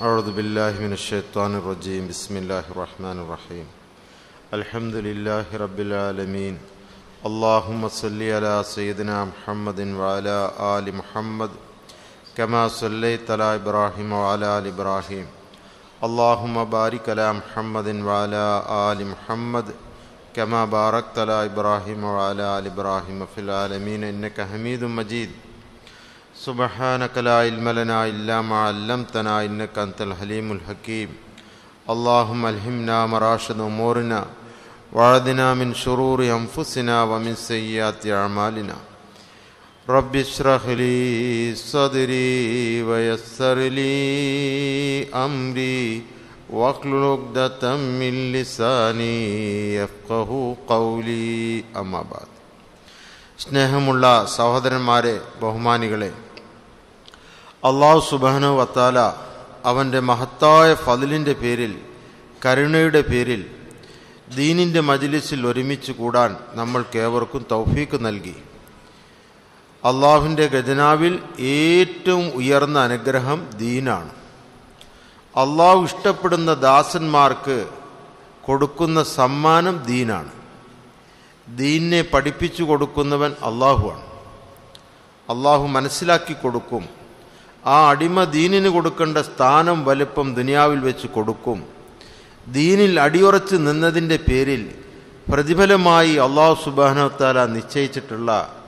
أعوذ بالله من الشيطان الرجيم. بسم الله الرحمن الرحيم. الحمد لله رب العالمين. اللهم صل على سيدنا محمد وعلى آل محمد كما صليت على إبراهيم وعلى آل إبراهيم. اللهم بارك على محمد وعلى آل محمد كما باركت على إبراهيم وعلى آل إبراهيم في العالمين. إنك حميد مجيد. سبحانك لا علم لنا إلا ما علمتنا إنك أنت الحليم الحكيم اللهم ألهمنا مراشد أمورنا وعدنا من شرور أنفسنا ومن سيئات أعمالنا رب اشرح لي صدري ويسر لي أمري واحلل عقدة من لساني يفقه قولي أما بعد സ്നേഹമുള്ള സഹോദരന്മാരെ ബഹുമാനികളെ അള്ളാഹു സുബാനു വത്താല അവന്റെ മഹത്തായ ഫതിലിന്റെ പേരിൽ കരുണയുടെ പേരിൽ ദീനിന്റെ മജിലിസിൽ ഒരുമിച്ച് കൂടാൻ നമ്മൾ കേവർക്കും തൗഫീക്ക് നൽകി. അള്ളാഹുവിന്റെ ഖജനാവിൽ ഏറ്റവും ഉയർന്ന അനുഗ്രഹം ദീനാണ്. അള്ളാഹു ഇഷ്ടപ്പെടുന്ന ദാസന്മാർക്ക് കൊടുക്കുന്ന സമ്മാനം ദീനാണ്. ദീനിനെ പഠിപ്പിച്ചു കൊടുക്കുന്നവൻ അള്ളാഹുവാണ്. അള്ളാഹു മനസ്സിലാക്കി കൊടുക്കും ആ അടിമ ദീനിന് കൊടുക്കേണ്ട സ്ഥാനം വലുപ്പം ദുനിയാവിൽ വെച്ച് കൊടുക്കും. ദീനിൽ അടിയുറച്ച് നിന്നതിന്റെ പേരിൽ പ്രതിഫലമായി അള്ളാഹു സുബാനത്താല നിശ്ചയിച്ചിട്ടുള്ള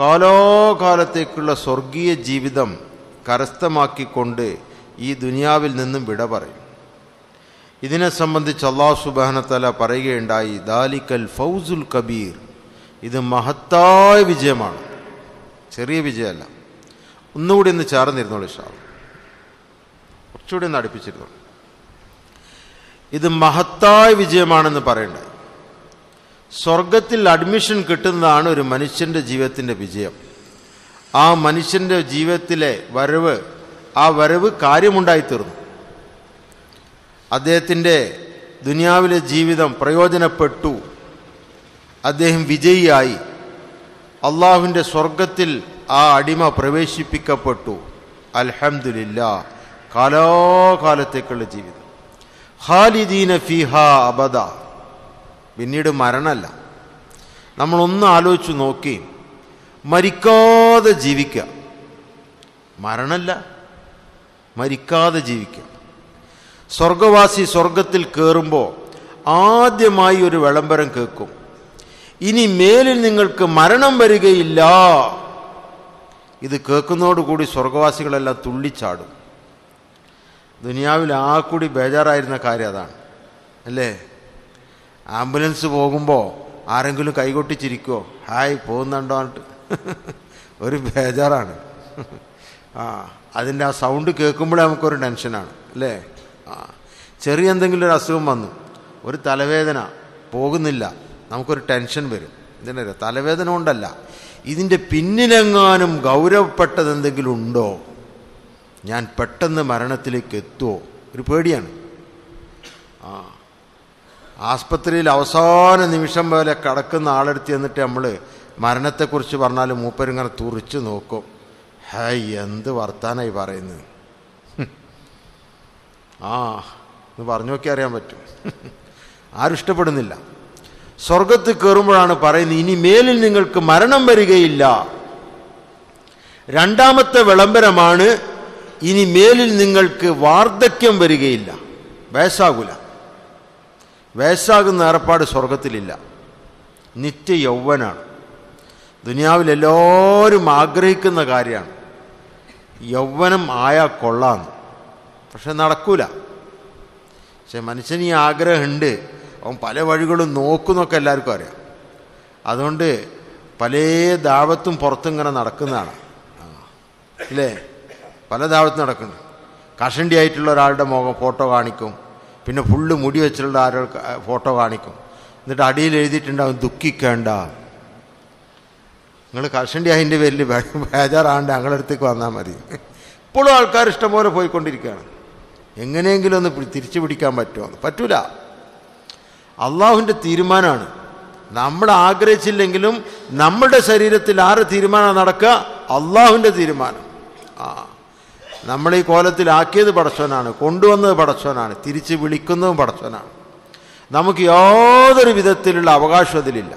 കാലോകാലത്തേക്കുള്ള സ്വർഗീയ ജീവിതം കരസ്ഥമാക്കിക്കൊണ്ട് ഈ ദുനിയാവിൽ നിന്നും വിട പറയും. ഇതിനെ സംബന്ധിച്ച് അള്ളാഹു സുബാനത്തല പറയുകയുണ്ടായി ദാലിക്കൽ ഫൗസുൽ കബീർ. ഇത് മഹത്തായ വിജയമാണ്. ചെറിയ വിജയമല്ല. ഒന്നുകൂടി ഒന്ന് ചേർന്നിരുന്നോളൂ ഷാ കുറച്ചുകൂടി ഒന്ന് അടുപ്പിച്ചിരുന്നോളൂ ഇത് മഹത്തായ വിജയമാണെന്ന് പറയണ്ടേ. സ്വർഗത്തിൽ അഡ്മിഷൻ കിട്ടുന്നതാണ് ഒരു മനുഷ്യന്റെ ജീവിതത്തിന്റെ വിജയം. ആ മനുഷ്യന്റെ ജീവിതത്തിലെ വരവ് ആ വരവ് കാര്യമുണ്ടായിത്തീർന്നു. അദ്ദേഹത്തിന്റെ ദുനിയാവിലെ ജീവിതം പ്രയോജനപ്പെട്ടു. അദ്ദേഹം വിജയിയായി. അള്ളാഹുവിന്റെ സ്വർഗത്തിൽ ആ അടിമ പ്രവേശിപ്പിക്കപ്പെട്ടു. അൽഹമില്ല കാലാകാലത്തേക്കുള്ള ജീവിതം. ഖാലിദീന ഫിഹ അബദ. പിന്നീട് മരണമല്ല നമ്മളൊന്ന് ആലോചിച്ചു നോക്കി. മരിക്കാതെ ജീവിക്കുക. മരണമല്ല മരിക്കാതെ ജീവിക്കുക. സ്വർഗവാസി സ്വർഗത്തിൽ കയറുമ്പോൾ ആദ്യമായി ഒരു വിളംബരം കേൾക്കും. ഇനി മേലിൽ നിങ്ങൾക്ക് മരണം വരികയില്ല. ഇത് കേൾക്കുന്നതോടുകൂടി സ്വർഗവാസികളെല്ലാം തുള്ളിച്ചാടും. ദുനിയാവിൽ ആ കൂടി ബേജാറായിരുന്ന കാര്യം അതാണ്. അല്ലേ? ആംബുലൻസ് പോകുമ്പോൾ ആരെങ്കിലും കൈകൊട്ടിച്ചിരിക്കുമോ ഹായ് പോകുന്നുണ്ടോ എന്നിട്ട് ഒരു ബേജാറാണ്. ആ അതിന്റെ ആ സൗണ്ട് കേൾക്കുമ്പോഴേ നമുക്കൊരു ടെൻഷനാണ് അല്ലേ? ആ ചെറിയ എന്തെങ്കിലും ഒരു അസുഖം വന്നു. ഒരു തലവേദന പോകുന്നില്ല. നമുക്കൊരു ടെൻഷൻ വരും. ഇതിന്റെ തലവേദന കൊണ്ടല്ല. ഇതിന്റെ പിന്നിലെങ്ങാനും ഗൗരവപ്പെട്ടത് എന്തെങ്കിലും ഉണ്ടോ ഞാൻ പെട്ടെന്ന് മരണത്തിലേക്ക് എത്തുമോ ഒരു പേടിയാണ്. ആ ആസ്പത്രിയിൽ അവസാന നിമിഷം പോലെ കിടക്കുന്ന ആളെടുത്ത് എന്നിട്ട് നമ്മൾ മരണത്തെക്കുറിച്ച് പറഞ്ഞാൽ മൂപ്പരിങ്ങനെ തുറിച്ച് നോക്കും. ഹൈ എന്ത് വർത്താനായി പറയുന്നത് ആ എന്ന് പറഞ്ഞു നോക്കി അറിയാൻ പറ്റും. ആരും ഇഷ്ടപ്പെടുന്നില്ല. സ്വർഗത്ത് കയറുമ്പോഴാണ് പറയുന്നത് ഇനി മേലിൽ നിങ്ങൾക്ക് മരണം വരികയില്ല. രണ്ടാമത്തെ വിളംബരമാണ് ഇനി മേലിൽ നിങ്ങൾക്ക് വാർദ്ധക്യം വരികയില്ല. വയസ്സാകൂല. വയസ്സാകുന്ന ഏർപ്പാട് സ്വർഗത്തിലില്ല. നിത്യ യൗവനാണ് ദുനിയാവിൽ എല്ലാവരും ആഗ്രഹിക്കുന്ന കാര്യമാണ്. യൗവനം ആയാൽ കൊള്ളാന്ന്. പക്ഷെ നടക്കൂല. പക്ഷെ മനുഷ്യന് ഈ ആഗ്രഹമുണ്ട്. അവൻ പല വഴികളും നോക്കുന്നൊക്കെ എല്ലാവർക്കും അറിയാം. അതുകൊണ്ട് പല ദാവത്തും പുറത്തിങ്ങനെ നടക്കുന്നതാണ്. ഇല്ലേ പല ദാവത്തും നടക്കുന്നു. കഷണ്ടി ആയിട്ടുള്ള ഒരാളുടെ മുഖം ഫോട്ടോ കാണിക്കും. പിന്നെ ഫുള്ള് മുടി വെച്ചിട്ടുള്ള ആരോ ഫോട്ടോ കാണിക്കും. എന്നിട്ട് അടിയിൽ എഴുതിയിട്ടുണ്ടാവും ദുഃഖിക്കേണ്ട. നിങ്ങൾ കഷണ്ടി അതിന്റെ പേരിൽ ബേജാറാണ്ട് ഞങ്ങളടുത്തേക്ക് വന്നാൽ മതി. ഇപ്പോഴും ആൾക്കാർ ഇഷ്ടംപോലെ പോയിക്കൊണ്ടിരിക്കുകയാണ്. എങ്ങനെയെങ്കിലും ഒന്ന് തിരിച്ചു പിടിക്കാൻ പറ്റുമോ പറ്റൂല. അള്ളാഹുവിന്റെ തീരുമാനമാണ്. നമ്മൾ ആഗ്രഹിച്ചില്ലെങ്കിലും നമ്മുടെ ശരീരത്തിൽ ആറ് തീരുമാനം നടക്കുക? അള്ളാഹുവിന്റെ തീരുമാനം. ആ. നമ്മൾ ഈ കോലത്തിലാക്കിയത് പടച്ചവനാണ് കൊണ്ടുവന്നത് പടച്ചവനാണ് തിരിച്ച് വിളിക്കുന്നതും പടച്ചവനാണ്. നമുക്ക് യാതൊരു വിധത്തിലുള്ള അവകാശം അതിലില്ല.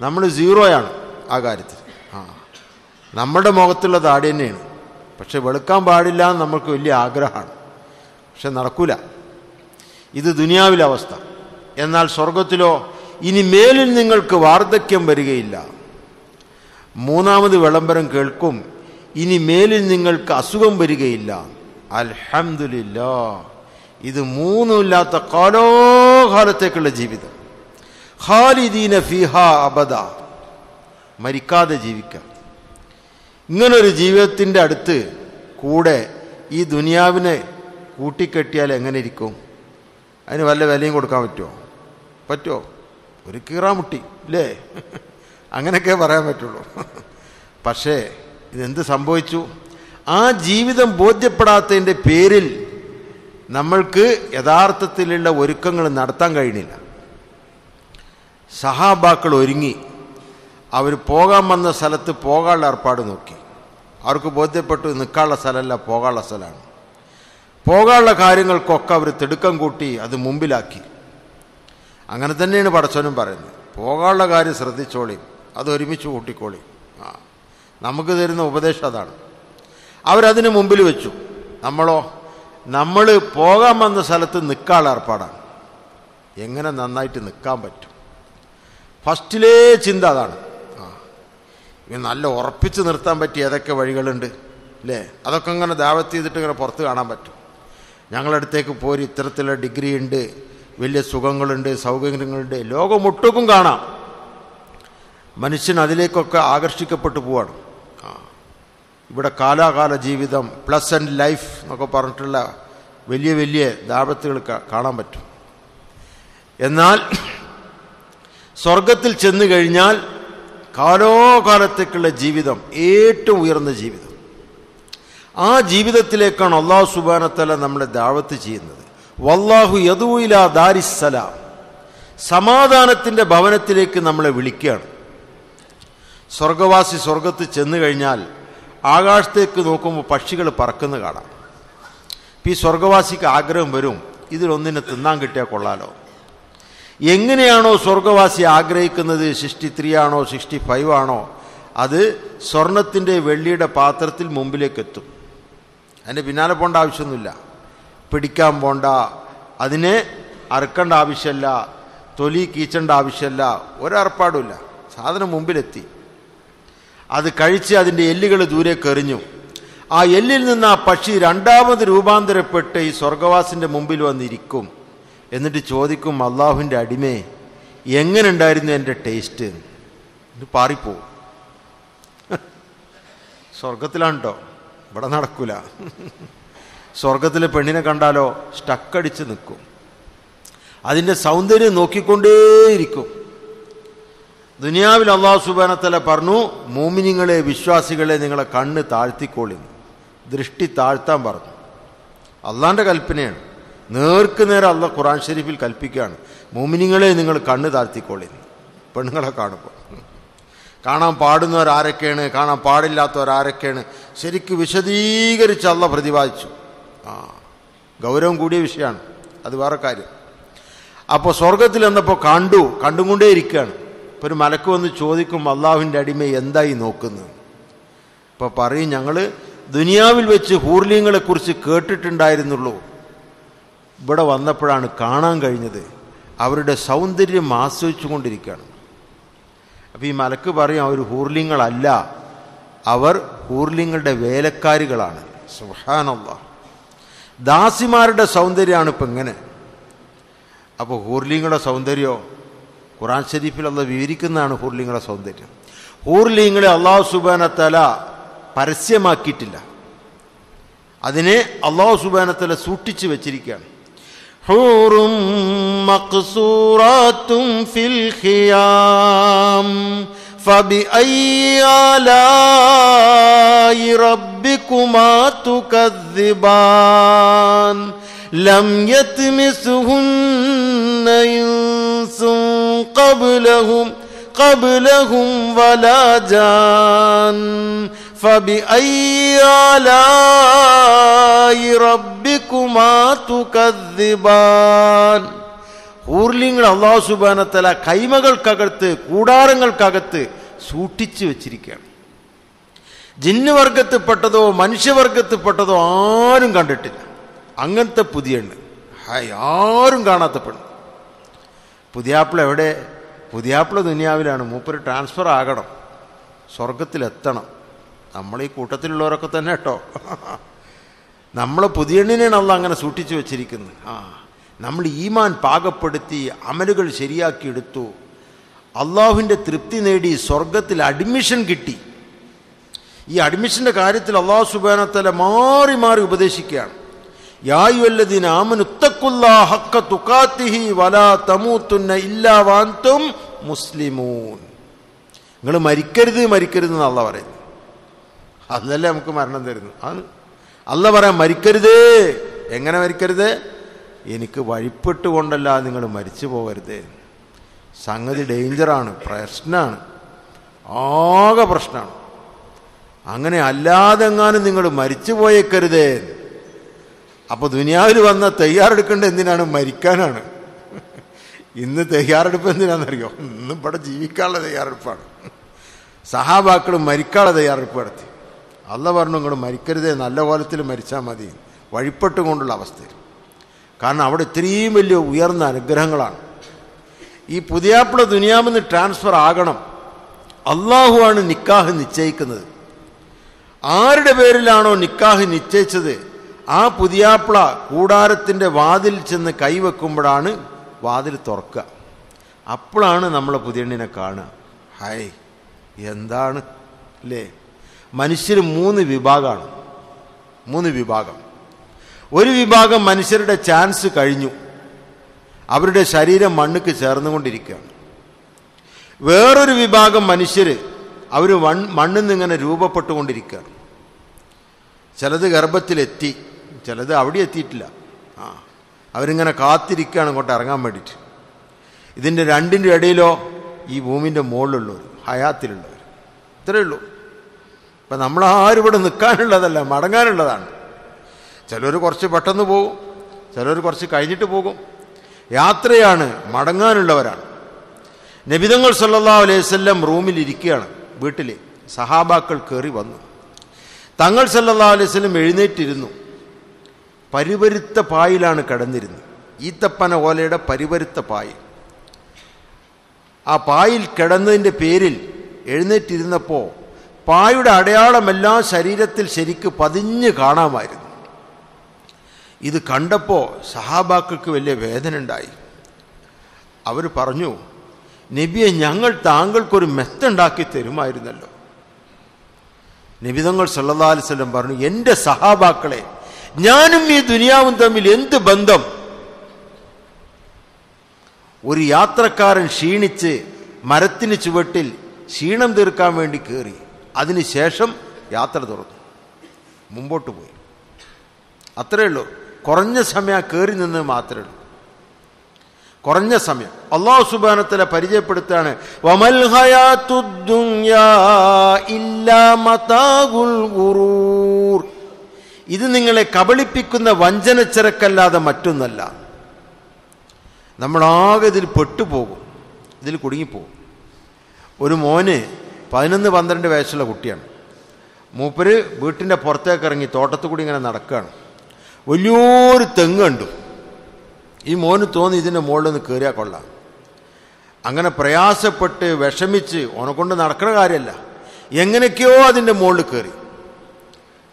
നമ്മൾ സീറോയാണ് ആ കാര്യത്തിൽ. ആ. നമ്മുടെ മുഖത്തുള്ള താടി തന്നെയാണ്. പക്ഷെ വെളുക്കാൻ പാടില്ല എന്ന് നമുക്ക് വലിയ ആഗ്രഹമാണ്. പക്ഷെ നടക്കൂല. ഇത് ദുനിയാവിലെ അവസ്ഥ. എന്നാൽ സ്വർഗത്തിലോ ഇനി മേലിൽ നിങ്ങൾക്ക് വാർദ്ധക്യം വരികയില്ല. മൂന്നാമത് വിളംബരം കേൾക്കും ഇനി മേലിൽ നിങ്ങൾക്ക് അസുഖം വരികയില്ല. അൽഹംദുലില്ലാ ഇത് മൂന്നുമില്ലാത്ത കാലോകാലത്തേക്കുള്ള ജീവിതം. ഖാലിദീന ഫിഹ അബദ. മരിക്കാതെ ജീവിക്കാം. ഇങ്ങനൊരു ജീവിതത്തിന്റെ അടുത്ത് കൂടെ ഈ ദുനിയാവിനെ കൂട്ടിക്കെട്ടിയാൽ എങ്ങനെ ഇരിക്കും? അതിന് വല്ല വിലയും കൊടുക്കാൻ പറ്റുമോ പറ്റുമോ ഒരു കീറാമുട്ടി ഇല്ലേ? അങ്ങനെയൊക്കെ പറയാൻ പറ്റുള്ളൂ. പക്ഷേ ഇതെന്ത് സംഭവിച്ചു? ആ ജീവിതം ബോധ്യപ്പെടാത്തതിന്റെ പേരിൽ നമ്മൾക്ക് യഥാർത്ഥത്തിലുള്ള ഒരുക്കങ്ങൾ നടത്താൻ കഴിഞ്ഞില്ല. സഹാബാക്കൾ ഒരുങ്ങി. അവർ പോകാൻ വന്ന സ്ഥലത്ത് പോകാനുള്ള ഏർപ്പാട് നോക്കി. അവർക്ക് ബോധ്യപ്പെട്ടു നിൽക്കാനുള്ള സ്ഥലമല്ല പോകാനുള്ള സ്ഥലമാണ്. പോകാനുള്ള കാര്യങ്ങൾക്കൊക്കെ അവർ തിടുക്കം കൂട്ടി അത് മുമ്പിലാക്കി. അങ്ങനെ തന്നെയാണ് പടച്ചവനും പറയുന്നത്. പോകാനുള്ള കാര്യം ശ്രദ്ധിച്ചോളി അത് ഒരുമിച്ച് കൂട്ടിക്കോളി. ആ നമുക്ക് തരുന്ന ഉപദേശം അതാണ്. അവരതിന് മുമ്പിൽ വെച്ചു. നമ്മളോ നമ്മൾ പോകാൻ വന്ന സ്ഥലത്ത് നിൽക്കാനുള്ള ഏർപ്പാടാണ്. എങ്ങനെ നന്നായിട്ട് നിൽക്കാൻ പറ്റും? ഫസ്റ്റിലേ ചിന്ത അതാണ്. ആ ഇനി നല്ല ഉറപ്പിച്ച് നിർത്താൻ പറ്റിയ ഏതൊക്കെ വഴികളുണ്ട് അല്ലേ? അതൊക്കെ ഇങ്ങനെ ദാവത്ത് ചെയ്തിട്ട് ഇങ്ങനെ പുറത്ത് കാണാൻ പറ്റും. ഞങ്ങളടുത്തേക്ക് പോരി ഇത്തരത്തിലുള്ള ഡിഗ്രി ഉണ്ട് വലിയ സുഖങ്ങളുണ്ട് സൗകര്യങ്ങളുണ്ട് ലോകം ലോകമൊട്ടുക്കും കാണാം. മനുഷ്യൻ അതിലേക്കൊക്കെ ആകർഷിക്കപ്പെട്ടു പോവാണ്. ഇവിടെ കാലാകാല ജീവിതം പ്ലസ് ആൻഡ് ലൈഫ് എന്നൊക്കെ പറഞ്ഞിട്ടുള്ള വലിയ വലിയ ദാപത്തുകൾ കാണാൻ പറ്റും. എന്നാൽ സ്വർഗത്തിൽ ചെന്നു കഴിഞ്ഞാൽ കാലോകാലത്തേക്കുള്ള ജീവിതം ഏറ്റവും ഉയർന്ന ജീവിതം. ആ ജീവിതത്തിലേക്കാണ് അള്ളാഹു സുബാനത്തല നമ്മളെ ദാവത്ത് ചെയ്യുന്നത്. വല്ലാഹു യദൂല ദാരിസ്സലാം. സമാധാനത്തിന്റെ ഭവനത്തിലേക്ക് നമ്മളെ വിളിക്കുകയാണ്. സ്വർഗവാസി സ്വർഗത്ത് ചെന്നു കഴിഞ്ഞാൽ ആകാശത്തേക്ക് നോക്കുമ്പോൾ പക്ഷികൾ പറക്കുന്ന കാണാം. ഈ സ്വർഗവാസിക്ക് ആഗ്രഹം വരും ഇതിലൊന്നിനെ തിന്നാൻ കിട്ടിയാൽ കൊള്ളാലോ. എങ്ങനെയാണോ സ്വർഗവാസി ആഗ്രഹിക്കുന്നത് സിക്സ്റ്റി ത്രീ ആണോ സിക്സ്റ്റി ഫൈവ് ആണോ അത് സ്വർണത്തിന്റെ വെള്ളിയുടെ പാത്രത്തിൽ മുമ്പിലേക്ക് എത്തും. അതിന്റെ പിന്നാലെ പോകേണ്ട ആവശ്യമൊന്നുമില്ല. പിടിക്കാൻ പോണ്ട. അതിനെ അറുക്കേണ്ട ആവശ്യമല്ല. തൊലി കീച്ചേണ്ട ആവശ്യമല്ല. ഒരർപ്പാടുമില്ല. സാധനം മുമ്പിലെത്തി. അത് കഴിച്ച് അതിന്റെ എല്ലുകൾ ദൂരെ എറിഞ്ഞു ആ എല്ലിൽ നിന്ന് ആ പക്ഷി രണ്ടാമത് രൂപാന്തരപ്പെട്ട് ഈ സ്വർഗവാസിന്റെ മുമ്പിൽ വന്നിരിക്കും. എന്നിട്ട് ചോദിക്കും അള്ളാഹുവിന്റെ അടിമേ എങ്ങനെ ഉണ്ടായിരുന്നു എന്റെ ടേസ്റ്റ്? എന്ന് പാറിപ്പോവും. സ്വർഗത്തിലാണ് കേട്ടോ ഇവിടെ നടക്കൂല. സ്വർഗത്തിലെ പെണ്ണിനെ കണ്ടാലോ സ്റ്റക്കടിച്ച് നിൽക്കും. അതിന്റെ സൗന്ദര്യം നോക്കിക്കൊണ്ടേയിരിക്കും. ദുനിയാവിൽ അള്ളാഹു സുബാനത്തല പറഞ്ഞു മോമിനിങ്ങളെ വിശ്വാസികളെ നിങ്ങളെ കണ്ണ് താഴ്ത്തിക്കോളി ദൃഷ്ടി താഴ്ത്താൻ പറഞ്ഞു. അള്ളാന്റെ കൽപ്പനയാണ്. നേർക്ക് നേരെ അള്ള ഖുറാൻ ഷെരീഫിൽ കൽപ്പിക്കുകയാണ്. മോമിനിങ്ങളെ നിങ്ങൾ കണ്ണ് താഴ്ത്തിക്കോളി പെണ്ണുങ്ങളെ കാണുമ്പോൾ. കാണാൻ പാടുന്നവരാരൊക്കെയാണ് കാണാൻ പാടില്ലാത്തവരാരൊക്കെയാണ് ശരിക്കും വിശദീകരിച്ച് അല്ല പ്രതിപാദിച്ചു. ആ ഗൗരവം കൂടിയ വിഷയമാണ്. അത് വേറെ കാര്യം. അപ്പോൾ സ്വർഗത്തിൽ എന്നപ്പോൾ കണ്ടു കണ്ടുകൊണ്ടേ ഇരിക്കുകയാണ് ഇപ്പോൾ ഒരു മലക്ക് വന്ന് ചോദിക്കും അള്ളാഹുവിന്റെ അടിമ എന്തായി നോക്കുന്നത് ഇപ്പോൾ പറയും ഞങ്ങൾ ദുനിയാവിൽ വെച്ച് ഹൂർലിങ്ങളെക്കുറിച്ച് കേട്ടിട്ടുണ്ടായിരുന്നുള്ളൂ. ഇവിടെ വന്നപ്പോഴാണ് കാണാൻ കഴിഞ്ഞത്. അവരുടെ സൗന്ദര്യം ആസ്വദിച്ചു കൊണ്ടിരിക്കുകയാണ് അപ്പോൾ ഈ മലക്ക് പറയും അവർ ഹൂർലിങ്ങളല്ല. അവർ ഹൂർലിങ്ങളുടെ വേലക്കാരികളാണ്. സുഹാനല്ല ദാസിമാരുടെ സൗന്ദര്യമാണ് ഇപ്പം ഇങ്ങനെ. അപ്പോൾ ഹൂർലിങ്ങളുടെ സൗന്ദര്യമോ ഖുറാൻ ഷരീഫിൽ അള്ള വിവരിക്കുന്നതാണ് ഹൂർലിങ്ങളുടെ സൗന്ദര്യം. ഹൂർലിങ്ങളെ അള്ളാഹു സുബാന തല പരസ്യമാക്കിയിട്ടില്ല. അതിനെ അള്ളാഹു സുബാന തല സൂക്ഷിച്ചു വെച്ചിരിക്കുകയാണ്. حور مقصورات في الخيام فبأي آلاء ربكما تكذبان؟ لم يتمسهن إنس قبلهم ۖ قبلهم ولا جان فبأي آلاء ربكما تكذبان ഊർലിങ്ങൾ അള്ളാഹു സുബാനത്തല കൈമകൾക്കകത്ത് കൂടാരങ്ങൾക്കകത്ത് സൂക്ഷിച്ചു വെച്ചിരിക്കുകയാണ് ജിന്നുവർഗത്തിൽപ്പെട്ടതോ മനുഷ്യവർഗത്തിൽപ്പെട്ടതോ ആരും കണ്ടിട്ടില്ല അങ്ങനത്തെ പുതിയ എണ്ണ് ഹായ് ആരും കാണാത്ത പെണ്ണ് പുതിയാപ്പിള എവിടെ പുതിയാപ്പിള ദുനിയാവിലാണ് മൂപ്പര് ട്രാൻസ്ഫർ ആകണം. സ്വർഗത്തിലെത്തണം നമ്മൾ ഈ കൂട്ടത്തിലുള്ളവരൊക്കെ തന്നെ കേട്ടോ. നമ്മൾ പുതിയണ്ണിനെയാണ് അള്ള അങ്ങനെ സൂക്ഷിച്ചു വെച്ചിരിക്കുന്നത്. ആ നമ്മൾ ഈമാൻ പാകപ്പെടുത്തി അമലുകൾ ശരിയാക്കിയെടുത്തു. അള്ളാഹുവിന്റെ തൃപ്തി നേടി സ്വർഗത്തിൽ അഡ്മിഷൻ കിട്ടി. ഈ അഡ്മിഷന്റെ കാര്യത്തിൽ അള്ളാഹു സുബാനത്തല മാറി മാറി ഉപദേശിക്കുകയാണ്. മുസ്ലിമൂൻ. നിങ്ങൾ മരിക്കരുത് മരിക്കരുത് എന്ന് അള്ള പറയുന്നു അതല്ലേ നമുക്ക് മരണം തരുന്നു അത് അല്ല പറയാം മരിക്കരുത്. എങ്ങനെ മരിക്കരുത്? എനിക്ക് വഴിപ്പെട്ട് കൊണ്ടല്ല നിങ്ങൾ മരിച്ചു പോകരുത്. സംഗതി ഡേഞ്ചറാണ് പ്രശ്നമാണ് ആകെ പ്രശ്നമാണ് അങ്ങനെ അല്ലാതെങ്ങാനും നിങ്ങൾ മരിച്ചു പോയേക്കരുതേ. അപ്പോൾ ദുനിയാവിൽ വന്ന തയ്യാറെടുക്കേണ്ട എന്തിനാണ്? മരിക്കാനാണ്. ഇന്ന് തയ്യാറെടുപ്പ് എന്തിനാണെന്നറിയോ? ഇന്നും ഇവിടെ ജീവിക്കാനുള്ള തയ്യാറെടുപ്പാണ്. സഹാബാക്കൾ മരിക്കാനുള്ള തയ്യാറെടുപ്പ് നടത്തി. അല്ല പറഞ്ഞു നിങ്ങൾ മരിക്കരുതേ നല്ല കോലത്തിൽ മരിച്ചാൽ മതി. വഴിപ്പെട്ട് കൊണ്ടുള്ള അവസ്ഥയിൽ. കാരണം അവിടെ ഇത്രയും വലിയ ഉയർന്ന അനുഗ്രഹങ്ങളാണ്. ഈ പുതിയാപ്പിള ദുനിയാമെന്ന് ട്രാൻസ്ഫർ ആകണം. അള്ളാഹുവാണ് നിക്കാഹ് നിശ്ചയിക്കുന്നത്. ആരുടെ പേരിലാണോ നിക്കാഹ് നിശ്ചയിച്ചത്? ആ പുതിയാപ്പിള കൂടാരത്തിന്റെ വാതിൽ ചെന്ന് കൈവെക്കുമ്പോഴാണ് വാതിൽ തുറക്കുക. അപ്പോഴാണ് നമ്മളെ പുതിയണ്ണിനെ കാണുക. ഹായ് എന്താണ്? അല്ലേ മനുഷ്യർ മൂന്ന് വിഭാഗമാണ്. മൂന്ന് വിഭാഗം. ഒരു വിഭാഗം മനുഷ്യരുടെ ചാൻസ് കഴിഞ്ഞു. അവരുടെ ശരീരം മണ്ണുക്ക് ചേർന്നുകൊണ്ടിരിക്കുകയാണ്. വേറൊരു വിഭാഗം മനുഷ്യർ അവർ മണ്ണിൽ നിന്ന് ഇങ്ങനെ രൂപപ്പെട്ടുകൊണ്ടിരിക്കുകയാണ്. ചിലത് ഗർഭത്തിലെത്തി. ചിലത് അവിടെ എത്തിയിട്ടില്ല. ആ അവരിങ്ങനെ കാത്തിരിക്കുകയാണ് ഇങ്ങോട്ട് ഇറങ്ങാൻ വേണ്ടിയിട്ട്. ഇതിന്റെ രണ്ടിന്റെ ഇടയിലോ ഈ ഭൂമിന്റെ മുകളിലുള്ളവർ ഹയാത്തിലുള്ളവർ. ഇത്രയേ ഉള്ളൂ. ഇപ്പം നമ്മളാരും ഇവിടെ നിൽക്കാനുള്ളതല്ല മടങ്ങാനുള്ളതാണ്. ചിലർ കുറച്ച് പെട്ടെന്ന് പോകും ചിലർ കുറച്ച് കഴിഞ്ഞിട്ട് പോകും. യാത്രയാണ് മടങ്ങാനുള്ളവരാണ്. നബിതങ്ങൾ സല്ലാ അലൈഹി റൂമിലിരിക്കുകയാണ് വീട്ടിൽ സഹാബാക്കൾ കയറി വന്നു. തങ്ങൾ സല്ലാ അലൈഹി വല്ലം എഴുന്നേറ്റിരുന്നു. പരിവരുത്ത പായിലാണ് കിടന്നിരുന്നത്. ഈത്തപ്പന ഓലയുടെ പരിവരുത്ത പായ്. ആ പായിൽ കിടന്നതിന്റെ പേരിൽ എഴുന്നേറ്റിരുന്നപ്പോൾ പായുടെ അടയാളമെല്ലാം ശരീരത്തിൽ ശരിക്ക് പതിഞ്ഞ് കാണാമായിരുന്നു. ഇത് കണ്ടപ്പോൾ സഹാബാക്കൾക്ക് വലിയ വേദന ഉണ്ടായി അവർ പറഞ്ഞു നബിയെ ഞങ്ങൾ താങ്കൾക്കൊരു മെത്തുണ്ടാക്കി തരുമായിരുന്നല്ലോ. നബിതങ്ങൾ സല്ലാ അലിസ്ലം പറഞ്ഞു എന്റെ സഹാബാക്കളെ ഞാനും ഈ ദുനിയാവും തമ്മിൽ എന്ത് ബന്ധം? ഒരു യാത്രക്കാരൻ ക്ഷീണിച്ച് മരത്തിന് ചുവട്ടിൽ ക്ഷീണം തീർക്കാൻ വേണ്ടി കയറി അതിനുശേഷം യാത്ര തുറന്നു. മുമ്പോട്ട് പോയി. അത്രയേ ഉള്ളൂ. കുറഞ്ഞ സമയം കയറി നിന്ന് മാത്രമേ ഉള്ളൂ. കുറഞ്ഞ സമയം. അള്ളാഹു സുബാനത്തിലെ പരിചയപ്പെടുത്താണ് വമൽ ഇത് നിങ്ങളെ കബളിപ്പിക്കുന്ന വഞ്ചന വഞ്ചനച്ചിറക്കല്ലാതെ മറ്റൊന്നല്ല. നമ്മളാകെ ഇതിൽ പെട്ടുപോകും. ഇതിൽ കുടുങ്ങിപ്പോകും. ഒരു മോന് പതിനൊന്ന് പന്ത്രണ്ട് വയസ്സുള്ള കുട്ടിയാണ്. മൂപ്പര് വീട്ടിന്റെ പുറത്തേക്ക് ഇറങ്ങി തോട്ടത്തു കൂടി ഇങ്ങനെ നടക്കുകയാണ്. വലിയൊരു തെങ്ങ് കണ്ടു. ഈ മോന് തോന്നി ഇതിന്റെ മുകളിൽ നിന്ന് കയറിയാൽ കൊള്ളാം. അങ്ങനെ പ്രയാസപ്പെട്ട് വിഷമിച്ച് ഓനെക്കൊണ്ട് നടക്കുന്ന കാര്യമല്ല. എങ്ങനെയൊക്കെയോ അതിന്റെ മുകളിൽ കയറി.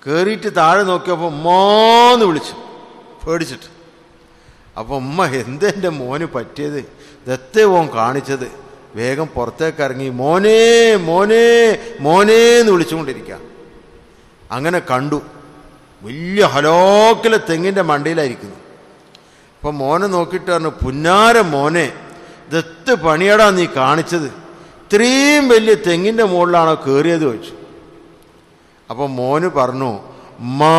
കയറിയിട്ട് താഴെ നോക്കിയപ്പോൾ ഉമ്മാന്ന് വിളിച്ചു. പേടിച്ചിട്ട്. അപ്പോൾ ഉമ്മ എന്തെന്റെ മോന് പറ്റിയത്? ദത്തേ ഓൻ കാണിച്ചത്? വേഗം പുറത്തേക്ക് ഇറങ്ങി. മോനേ മോനേ മോനേ എന്ന് വിളിച്ചുകൊണ്ടിരിക്കുക അങ്ങനെ കണ്ടു. വലിയ ഹലോക്കിലെ തെങ്ങിന്റെ മണ്ടയിലായിരിക്കുന്നു. അപ്പം മോനെ നോക്കിയിട്ട് പറഞ്ഞു പുന്നാര മോനെ ദത്ത് പണിയടാ നീ കാണിച്ചത്? ഇത്രയും വലിയ തെങ്ങിന്റെ മുകളിലാണോ കയറിയത് ചോദിച്ചു. അപ്പം മോന് പറഞ്ഞു മാ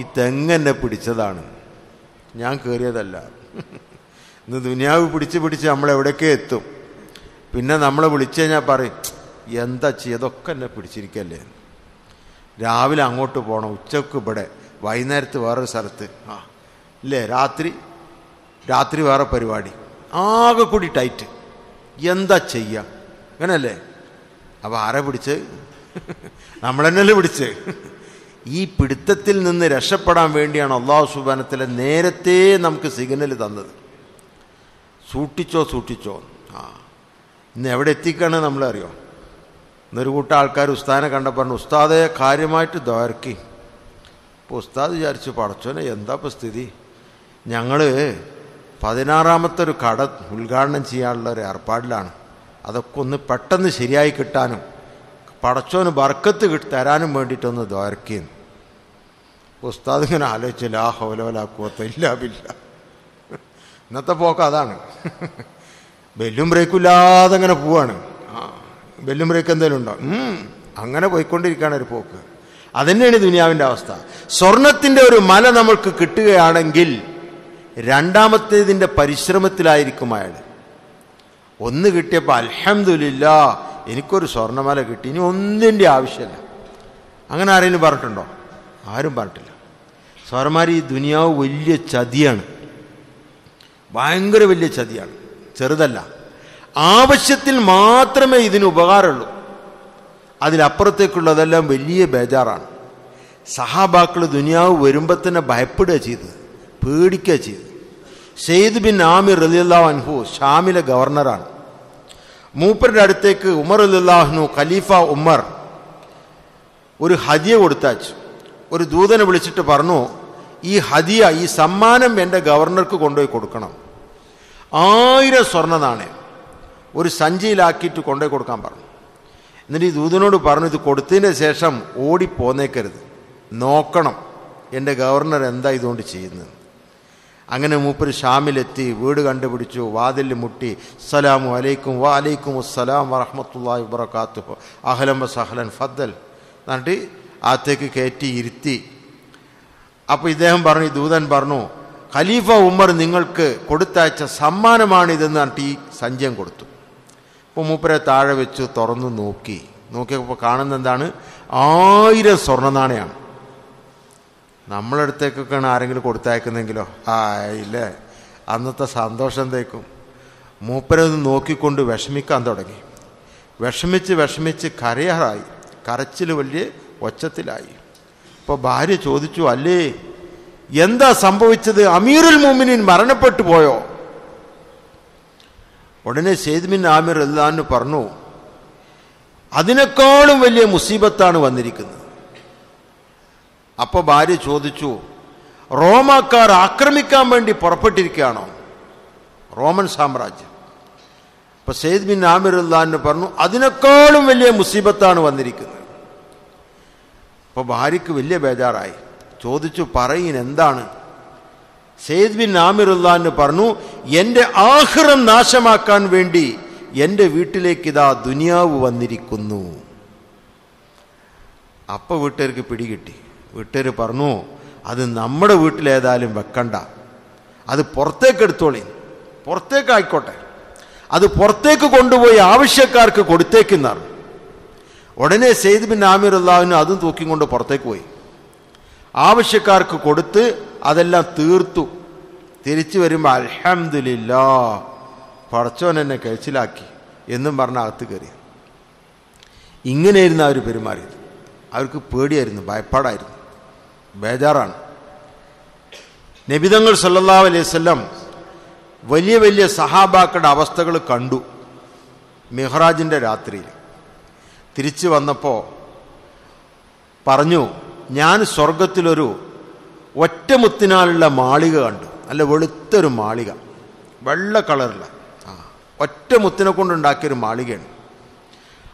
ഈ തെങ്ങെന്നെ പിടിച്ചതാണ്? ഞാൻ കയറിയതല്ല ഇന്ന് ദുനിയാവ് പിടിച്ച് പിടിച്ച് നമ്മളെവിടേക്കേ എത്തും. പിന്നെ നമ്മളെ വിളിച്ചു കഴിഞ്ഞാൽ പറയും എന്താ ചെയ്തൊക്കെ എന്നെ പിടിച്ചിരിക്കല്ലേ? രാവിലെ അങ്ങോട്ട് പോകണം ഉച്ചയ്ക്ക് ഇവിടെ വൈകുന്നേരത്ത് വേറൊരു സ്ഥലത്ത്. ആ ഇല്ലേ? രാത്രി രാത്രി വേറെ പരിപാടി. ആകെ കൂടി ടൈറ്റ്. എന്താ ചെയ്യുക അങ്ങനല്ലേ അപ്പോൾ ആരെ പിടിച്ച്? നമ്മളെന്നല്ലേ പിടിച്ച് ഈ പിടുത്തത്തിൽ നിന്ന് രക്ഷപ്പെടാൻ വേണ്ടിയാണ് അള്ളാഹു സുബാനത്തിലെ നേരത്തെ നമുക്ക് സിഗ്നൽ തന്നത്. സൂക്ഷിച്ചോ സൂക്ഷിച്ചോ. ആ. ഇന്ന് എവിടെ എത്തിക്കാണ് നമ്മളറിയോ? ഇന്നൊരു കൂട്ടം ആൾക്കാർ ഉസ്താദിനെ കണ്ടപ്പോൾ പറഞ്ഞു ഉസ്താദെ കാര്യമായിട്ട് ദോർക്കി ഇപ്പോൾ ഉസ്താദ് വിചാരിച്ചു പടച്ചോനെ എന്താ ഇപ്പോൾ സ്ഥിതി? ഞങ്ങൾ പതിനാറാമത്തെ ഒരു കട ഉദ്ഘാടനം ചെയ്യാനുള്ള ഒരു ഏർപ്പാടിലാണ്. അതൊക്കെ ഒന്ന് പെട്ടെന്ന് ശരിയായി കിട്ടാനും പടച്ചോന് ബർക്കത്ത് കിട്ടി തരാനും വേണ്ടിയിട്ടൊന്ന് ദ്വാരക്കേന്ന്. ഉസ്താദ് ഇങ്ങനെ ആലോചിച്ചില്ല ആ ഹോലോലാക്കുവത്ത ഇല്ല ബില്ല. ഇന്നത്തെ പോക്ക് അതാണ്. ബെല്ലും ബ്രേക്കും ഇല്ലാതെ അങ്ങനെ പോവാണ് ബെല്ലും ബ്രേക്ക് എന്തെങ്കിലും ഉണ്ടോ? അങ്ങനെ പോയിക്കൊണ്ടിരിക്കുകയാണ് ഒരു പോക്ക്. അതന്നെയാണ് ദുനിയാവിന്റെ അവസ്ഥ. സ്വർണത്തിന്റെ ഒരു മല നമ്മൾക്ക് കിട്ടുകയാണെങ്കിൽ രണ്ടാമത്തേതിന്റെ പരിശ്രമത്തിലായിരിക്കും അയാൾ ഒന്ന് കിട്ടിയപ്പോൾ അൽഹംദുലില്ല എനിക്കൊരു സ്വർണമല കിട്ടി. ഇനി ഒന്നിന്റെ ആവശ്യമില്ല. അങ്ങനെ ആരെങ്കിലും പറഞ്ഞിട്ടുണ്ടോ? ആരും പറഞ്ഞിട്ടില്ല. സ്വർമാർ ഈ ദുനിയാവ് വലിയ ചതിയാണ്. ഭയങ്കര വലിയ ചതിയാണ്. ചെറുതല്ല. ആവശ്യത്തിൽ മാത്രമേ ഇതിന് ഉപകാരമുള്ളൂ. അതിലപ്പുറത്തേക്കുള്ളതെല്ലാം വലിയ ബേജാറാണ്. സഹാബാക്കൾ ദുനിയാവ് വരുമ്പോൾ തന്നെ ഭയപ്പെടുക ചെയ്തത്. പേടിക്കുക ചെയ്തത്. സെയ്ദ് ബിൻ ആമിർ റലിയല്ലാ അൻഹു ഷാമിലെ ഗവർണറാണ്. മൂപ്പരുടെ അടുത്തേക്ക് ഉമർ അല്ലാഹ്നു ഖലീഫ ഉമ്മർ ഒരു ഹദിയ കൊടുത്തയച്ചു. ഒരു ദൂതനെ വിളിച്ചിട്ട് പറഞ്ഞു ഈ ഹദിയ ഈ സമ്മാനം എന്റെ ഗവർണർക്ക് കൊണ്ടുപോയി കൊടുക്കണം. ആയിരം സ്വർണ നാണയം ഒരു സഞ്ചിയിലാക്കിയിട്ട് കൊണ്ടുപോയി കൊടുക്കാൻ പറഞ്ഞു. എന്നിട്ട് ഈ ദൂതനോട് പറഞ്ഞു ഇത് കൊടുത്തതിന് ശേഷം ഓടിപ്പോന്നേക്കരുത്. നോക്കണം എന്റെ ഗവർണർ എന്താ ഇതുകൊണ്ട് ചെയ്യുന്നത്? അങ്ങനെ മൂപ്പര് ഷാമിലെത്തി വീട് കണ്ടുപിടിച്ചു വാതിൽ മുട്ടി സലാമു അലൈക്കും വാലൈക്കും അസ്സലാം വറഹമത്തല്ലാഹി വബർക്കാത്തു അഹലം സഹലൻ ഫദ്ദൽ. എന്നിട്ട് അകത്തേക്ക് കയറ്റി ഇരുത്തി. അപ്പോൾ ഇദ്ദേഹം പറഞ്ഞു ദൂതൻ പറഞ്ഞു ഖലീഫ ഉമർ നിങ്ങൾക്ക് കൊടുത്തയച്ച സമ്മാനമാണിതെന്ന് പറഞ്ഞിട്ട് ഈ സഞ്ചയം കൊടുത്തു. അപ്പോൾ മൂപ്പരെ താഴെ വെച്ച് തുറന്നു നോക്കി. നോക്കിയപ്പോൾ കാണുന്ന എന്താണ്? ആയിരം സ്വർണ നാണയമാണ് നമ്മളടുത്തേക്കൊക്കെയാണ് ആരെങ്കിലും കൊടുത്തയക്കുന്നെങ്കിലോ? ആ ഇല്ലേ. അന്നത്തെ സന്തോഷം എന്തേക്കും മൂപ്പരൊന്ന് നോക്കിക്കൊണ്ട് വിഷമിക്കാൻ തുടങ്ങി. വിഷമിച്ച് വിഷമിച്ച് കരയാറായി. കരച്ചിൽ വലിയ ഒച്ചത്തിലായി. അപ്പോൾ ഭാര്യ ചോദിച്ചു അല്ലേ എന്താ സംഭവിച്ചത്? അമീറുൽ മോമിനിൻ മരണപ്പെട്ടു പോയോ? ഉടനെ സെയ്ദ്മിൻ ആമിർ അല്ലാന്ന് പറഞ്ഞു അതിനേക്കാളും വലിയ മുസീബത്താണ് വന്നിരിക്കുന്നത്. അപ്പോൾ ഭാര്യ ചോദിച്ചു റോമാക്കാർ ആക്രമിക്കാൻ വേണ്ടി പുറപ്പെട്ടിരിക്കുകയാണോ? റോമൻ സാമ്രാജ്യം. അപ്പോൾ സെയ്ദ് ബിൻ ആമിർ അല്ലാന്ന് പറഞ്ഞു അതിനേക്കാളും വലിയ മുസീബത്താണ് വന്നിരിക്കുന്നത്. അപ്പോൾ ഭാര്യയ്ക്ക് വലിയ ബേജാറായി. ചോദിച്ചു പറയിൻ എന്താണ്? സെയ്ദ് ബിൻ ആമിർ അല്ലാന്ന് പറഞ്ഞു എന്റെ ആഹ്റം നാശമാക്കാൻ വേണ്ടി എന്റെ വീട്ടിലേക്ക് ഇതാ ദുനിയാവ് വന്നിരിക്കുന്നു. അപ്പോൾ വീട്ടുകാർക്ക് പിടികിട്ടി. വീട്ടുകാർ പറഞ്ഞു അത് നമ്മുടെ വീട്ടിലേതായാലും വെക്കണ്ട. അത് പുറത്തേക്ക് എടുത്തോളി. പുറത്തേക്ക് ആയിക്കോട്ടെ. അത് പുറത്തേക്ക് കൊണ്ടുപോയി ആവശ്യക്കാർക്ക് കൊടുത്തേക്കുന്നാണ്. ഉടനെ സെയ്ദ് ബിൻ ആമിർ അള്ളാഹുവിന് അതും തൂക്കിക്കൊണ്ട് പുറത്തേക്ക് പോയി. ആവശ്യക്കാർക്ക് കൊടുത്ത് അതെല്ലാം തീർത്തു. തിരിച്ചു വരുമ്പോൾ അൽഹംദുലില്ലാ പടച്ചോൻ എന്നെ കഴിച്ചിലാക്കി എന്നും പറഞ്ഞ അകത്ത് കയറി. ഇങ്ങനെയായിരുന്നു അവർ പെരുമാറിയത്. അവർക്ക് പേടിയായിരുന്നു ഭയപ്പാടായിരുന്നു. ബേജാറാണ്. നബിതങ്ങൾ സല്ലാ അലൈഹി വസല്ലം വലിയ വലിയ സഹാബാക്കളുടെ അവസ്ഥകൾ കണ്ടു മെഹ്റാജിന്റെ രാത്രിയിൽ. തിരിച്ചു വന്നപ്പോൾ പറഞ്ഞു ഞാൻ സ്വർഗത്തിലൊരു ഒറ്റമുത്തിനാലുള്ള മാളിക കണ്ടു. നല്ല വെളുത്തൊരു മാളിക. വെള്ള കളറുള്ള ആ ഒറ്റ മുത്തിനെ കൊണ്ടുണ്ടാക്കിയൊരു മാളികയാണ്.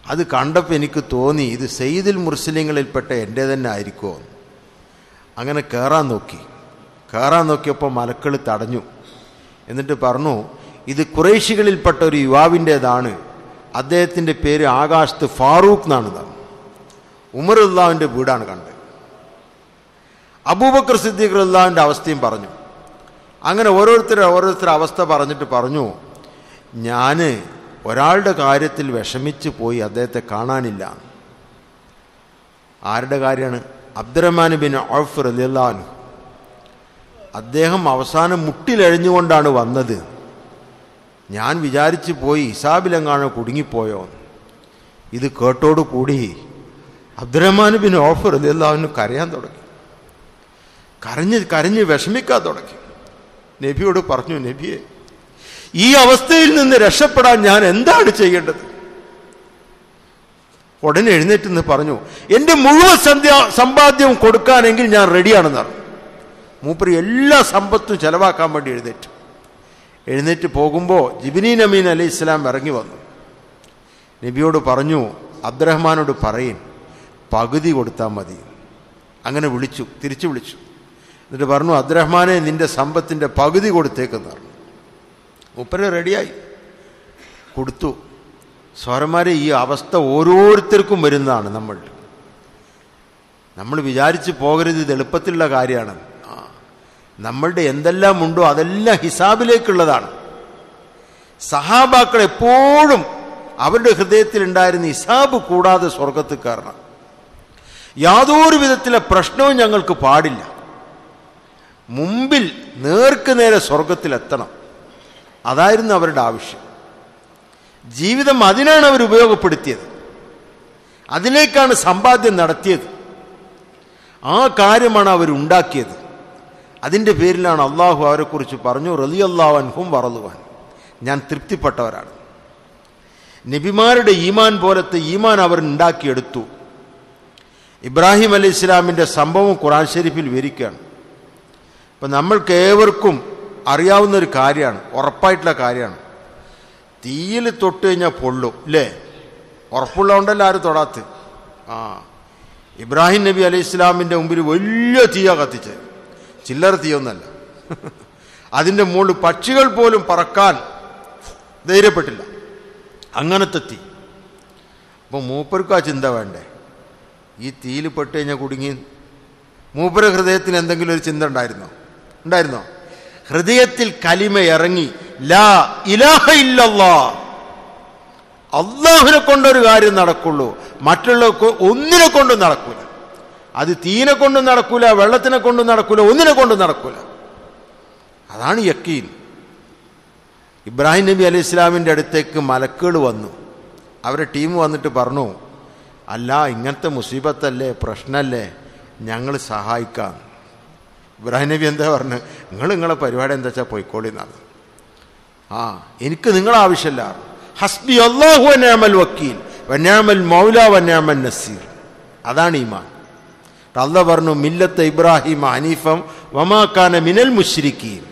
അത് കണ്ടപ്പോൾ എനിക്ക് തോന്നി ഇത് സെയ്ദിൽ മുർസലിങ്ങളിൽപ്പെട്ട എന്റെ തന്നെ ആയിരിക്കുമോ അങ്ങനെ കയറാൻ നോക്കി. കയറാൻ നോക്കിയപ്പോൾ മലക്കൾ തടഞ്ഞു. എന്നിട്ട് പറഞ്ഞു ഇത് കുറേശികളിൽപ്പെട്ട ഒരു യുവാവിന്റേതാണ്. അദ്ദേഹത്തിന്റെ പേര് ആകാശത്ത് ഫാറൂഖ് എന്നാണ് ഉമർ ഉള്ളാവിന്റെ വീടാണ് കണ്ടത്. അബൂബക്കർ സിദ്ദീഖ് ഉള്ളാവിന്റെ അവസ്ഥയും പറഞ്ഞു. അങ്ങനെ ഓരോരുത്തർ ഓരോരുത്തരുടെ അവസ്ഥ പറഞ്ഞിട്ട് പറഞ്ഞു ഞാൻ ഒരാളുടെ കാര്യത്തിൽ വിഷമിച്ച് പോയി അദ്ദേഹത്തെ കാണാനില്ല. ആരുടെ കാര്യമാണ്? അബ്ദുറഹ്മാൻ ബിൻ ഔഫ് റലിയല്ലാൻ അദ്ദേഹം അവസാനം മുട്ടിലഴിഞ്ഞുകൊണ്ടാണ് വന്നത്. ഞാൻ വിചാരിച്ചു പോയി ഇസാബിലെങ്ങാണ് കുടുങ്ങിപ്പോയോ? ഇത് കേട്ടോടു കൂടി അബ്ദുറഹ്മാൻ ബിൻ ഔഫ് റലിയല്ലാവിന് കരയാൻ തുടങ്ങി. കരഞ്ഞ് കരഞ്ഞ് വിഷമിക്കാൻ തുടങ്ങി. നബിയോട് പറഞ്ഞു നബിയെ ഈ അവസ്ഥയിൽ നിന്ന് രക്ഷപ്പെടാൻ ഞാൻ എന്താണ് ചെയ്യേണ്ടത്? ഉടനെ എഴുന്നേറ്റ് നിന്ന് പറഞ്ഞു എന്റെ മുഴുവൻ സന്ധ്യ സമ്പാദ്യവും കൊടുക്കാനെങ്കിൽ ഞാൻ റെഡിയാണെന്ന് പറഞ്ഞു. മൂപ്പര് എല്ലാ സമ്പത്തും ചെലവാക്കാൻ വേണ്ടി എഴുന്നേറ്റു. എഴുന്നേറ്റ് പോകുമ്പോൾ ജിബിനി നമീൻ അലി ഇസ്ലാം ഇറങ്ങി വന്നു. നബിയോട് പറഞ്ഞു അബ്ദുറഹ്മാനോട് പറയും പകുതി കൊടുത്താൽ മതി. അങ്ങനെ വിളിച്ചു തിരിച്ചു വിളിച്ചു. എന്നിട്ട് പറഞ്ഞു അബ്ദുറഹ്മാനെ നിന്റെ സമ്പത്തിന്റെ പകുതി കൊടുത്തേക്കെന്ന് പറഞ്ഞു. മൂപ്പര് റെഡിയായി. കൊടുത്തു. സ്വരന്മാരെ ഈ അവസ്ഥ ഓരോരുത്തർക്കും വരുന്നതാണ് നമ്മൾ. നമ്മൾ വിചാരിച്ച് പോകരുത് ഇത് എളുപ്പത്തിലുള്ള കാര്യമാണ്. നമ്മളുടെ എന്തെല്ലാം ഉണ്ടോ അതെല്ലാം ഹിസാബിലേക്കുള്ളതാണ്. സഹാബാക്കൾ എപ്പോഴും അവരുടെ ഹൃദയത്തിൽ ഉണ്ടായിരുന്ന ഹിസാബ് കൂടാതെ സ്വർഗത്ത് കയറണം. യാതൊരു വിധത്തിലെ പ്രശ്നവും ഞങ്ങൾക്ക് പാടില്ല. മുമ്പിൽ നേർക്ക് നേരെ സ്വർഗത്തിലെത്തണം. അതായിരുന്നു അവരുടെ ആവശ്യം. ജീവിതം അതിനാണ് അവർ ഉപയോഗപ്പെടുത്തിയത്. അതിലേക്കാണ് സമ്പാദ്യം നടത്തിയത്. ആ കാര്യമാണ് അവർ ഉണ്ടാക്കിയത്. അതിന്റെ പേരിലാണ് അള്ളാഹു അവരെക്കുറിച്ച് പറഞ്ഞു റലി അള്ളാഹൻഹും വറലുവാൻ ഞാൻ തൃപ്തിപ്പെട്ടവരാണ്. നബിമാരുടെ ഈമാൻ പോലത്തെ ഈമാൻ അവർ ഉണ്ടാക്കിയെടുത്തു. ഇബ്രാഹിം അലി ഇസ്ലാമിന്റെ സംഭവം ഖുറാൻ ഷെരീഫിൽ വിവരിക്കുകയാണ്. അപ്പം നമ്മൾക്ക് ഏവർക്കും അറിയാവുന്ന ഒരു കാര്യമാണ് ഉറപ്പായിട്ടുള്ള കാര്യമാണ്. തീയിൽ തൊട്ട് കഴിഞ്ഞാൽ പൊള്ളും അല്ലേ ഉറപ്പുള്ളതുകൊണ്ടല്ല ആരും തൊടാത്ത് ആ. ഇബ്രാഹിം നബി അലൈഹി ഇസ്ലാമിന്റെ മുമ്പിൽ വലിയ തീയാണ് കത്തിച്ചത് ചില്ലറ തീയൊന്നല്ല. അതിന്റെ മുകളിൽ പക്ഷികൾ പോലും പറക്കാൻ ധൈര്യപ്പെട്ടില്ല. അങ്ങനത്തെ തീ. അപ്പോൾ മൂപ്പർക്ക് ആ ചിന്ത വേണ്ടേ? ഈ തീയിൽ പെട്ട് കഴിഞ്ഞാൽ കുടുങ്ങി. മൂപ്പര ഹൃദയത്തിൽ എന്തെങ്കിലും ഒരു ചിന്ത ഉണ്ടായിരുന്നോ? ഉണ്ടായിരുന്നോ? ഹൃദയത്തിൽ കലിമ ഇറങ്ങി ലാ ഇലാഹ കൊണ്ടൊരു കാര്യം നടക്കുള്ളൂ. മറ്റുള്ള ഒന്നിനെ കൊണ്ടും നടക്കൂല. അത് തീനെ കൊണ്ടും നടക്കൂല വെള്ളത്തിനെ കൊണ്ടും നടക്കൂല ഒന്നിനെ കൊണ്ടും നടക്കൂല. അതാണ് യക്കീൻ. ഇബ്രാഹിം നബി അലി ഇസ്ലാമിന്റെ അടുത്തേക്ക് മലക്കുകൾ വന്നു. അവരെ ടീം വന്നിട്ട് പറഞ്ഞു അല്ല ഇങ്ങനത്തെ മുസീബത്തല്ലേ പ്രശ്നമല്ലേ ഞങ്ങൾ സഹായിക്കാം. ഇബ്രാഹിം നബി എന്താ പറഞ്ഞു? നിങ്ങൾ നിങ്ങളെ പരിപാടി എന്താ വെച്ചാൽ പോയിക്കോളി ആ എനിക്ക് നിങ്ങൾ ആവശ്യമില്ല ഹസ്ബി അള്ളാഹു അനാമൽ വക്കീൽ വനാമൽ മൗല വനാമൽ നസീർ. അതാണ് ഈമാൻ. അല്ല പറഞ്ഞു മില്ലത്ത് ഇബ്രാഹിം ഹനീഫം വമാക്കാന മിനൽ മുശ്രിക്കീൻ.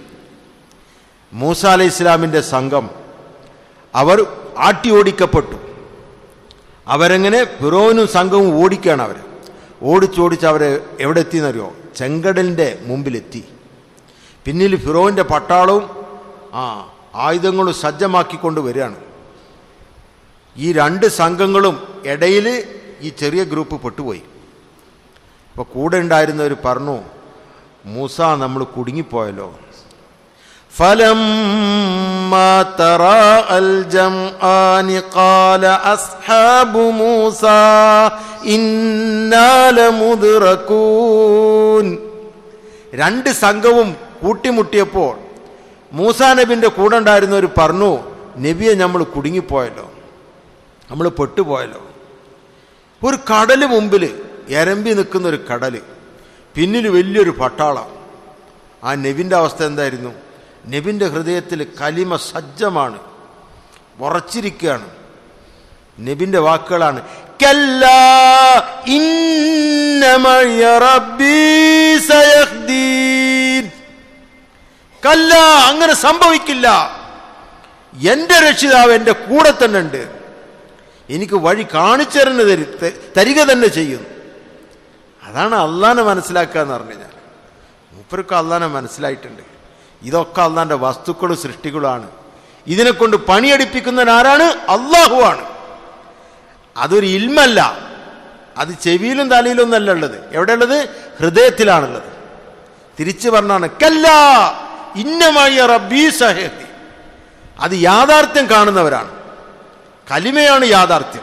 മൂസ അലൈഹി ഇസ്ലാമിന്റെ സംഘം അവർ ആട്ടി ഓടിക്കപ്പെട്ടു. അവരെങ്ങനെ? ഫിറോനും സംഘവും ഓടിക്കുകയാണ് അവർ ഓടിച്ചോടിച്ച് അവർ എവിടെ എത്തിയെന്നറിയോ ചെങ്കടലിന്റെ മുമ്പിലെത്തി. പിന്നിൽ ഫിറോവിന്റെ പട്ടാളവും ആ ആയുധങ്ങൾ സജ്ജമാക്കിക്കൊണ്ട് വരികയാണ്. ഈ രണ്ട് സംഘങ്ങളും ഇടയിൽ ഈ ചെറിയ ഗ്രൂപ്പ് പെട്ടുപോയി. അപ്പോൾ കൂടെ ഉണ്ടായിരുന്നവർ പറഞ്ഞു മൂസ നമ്മൾ കുടുങ്ങിപ്പോയല്ലോ. ഫലം മൂസ രണ്ട് സംഘവും കൂട്ടിമുട്ടിയപ്പോൾ മൂസാ നബിന്റെ കൂടെ ഉണ്ടായിരുന്നവർ പറഞ്ഞു നബിയെ നമ്മൾ കുടുങ്ങിപ്പോയല്ലോ. നമ്മൾ പെട്ടുപോയല്ലോ. ഒരു കടൽ മുമ്പിൽ എരമ്പി നിൽക്കുന്ന ഒരു കടൽ പിന്നിൽ വലിയൊരു പട്ടാളം. ആ നബിന്റെ അവസ്ഥ എന്തായിരുന്നു? നബിന്റെ ഹൃദയത്തിൽ കലിമ സജ്ജമാണ് ഉറച്ചിരിക്കുകയാണ്. നബിന്റെ വാക്കുകളാണ് കല്ല ഇന്ന മഅയ റബ്ബീ സയഹ്ദീൻ. കല്ല അങ്ങനെ സംഭവിക്കില്ല. എന്റെ രക്ഷിതാവ് എന്റെ കൂടെ തന്നെ ഉണ്ട്. എനിക്ക് വഴി കാണിച്ചു തരുന്ന തരി തരിക തന്നെ ചെയ്യുന്നു. അതാണ് അള്ളാനെ മനസ്സിലാക്കുക എന്ന് പറഞ്ഞു കഴിഞ്ഞാൽ മൂപ്പർക്ക് അള്ളാനെ മനസ്സിലായിട്ടുണ്ട്. ഇതൊക്കെ അള്ളാന്റെ വസ്തുക്കളും സൃഷ്ടികളുമാണ്. ഇതിനെക്കൊണ്ട് പണിയെടുപ്പിക്കുന്നവൻ ആരാണ്? അള്ളാഹുവാണ്. അതൊരു ഇൽമല്ല. അത് ചെവിയിലും തലയിലൊന്നല്ല ഉള്ളത്. എവിടെയുള്ളത്? ഹൃദയത്തിലാണുള്ളത്. തിരിച്ചു പറഞ്ഞാണ് കല്ല! ഇന്നമായ റബ്ബി സഹേഹി. അത് യാഥാർത്ഥ്യം കാണുന്നവരാണ്. കലിമയാണ് യാഥാർത്ഥ്യം.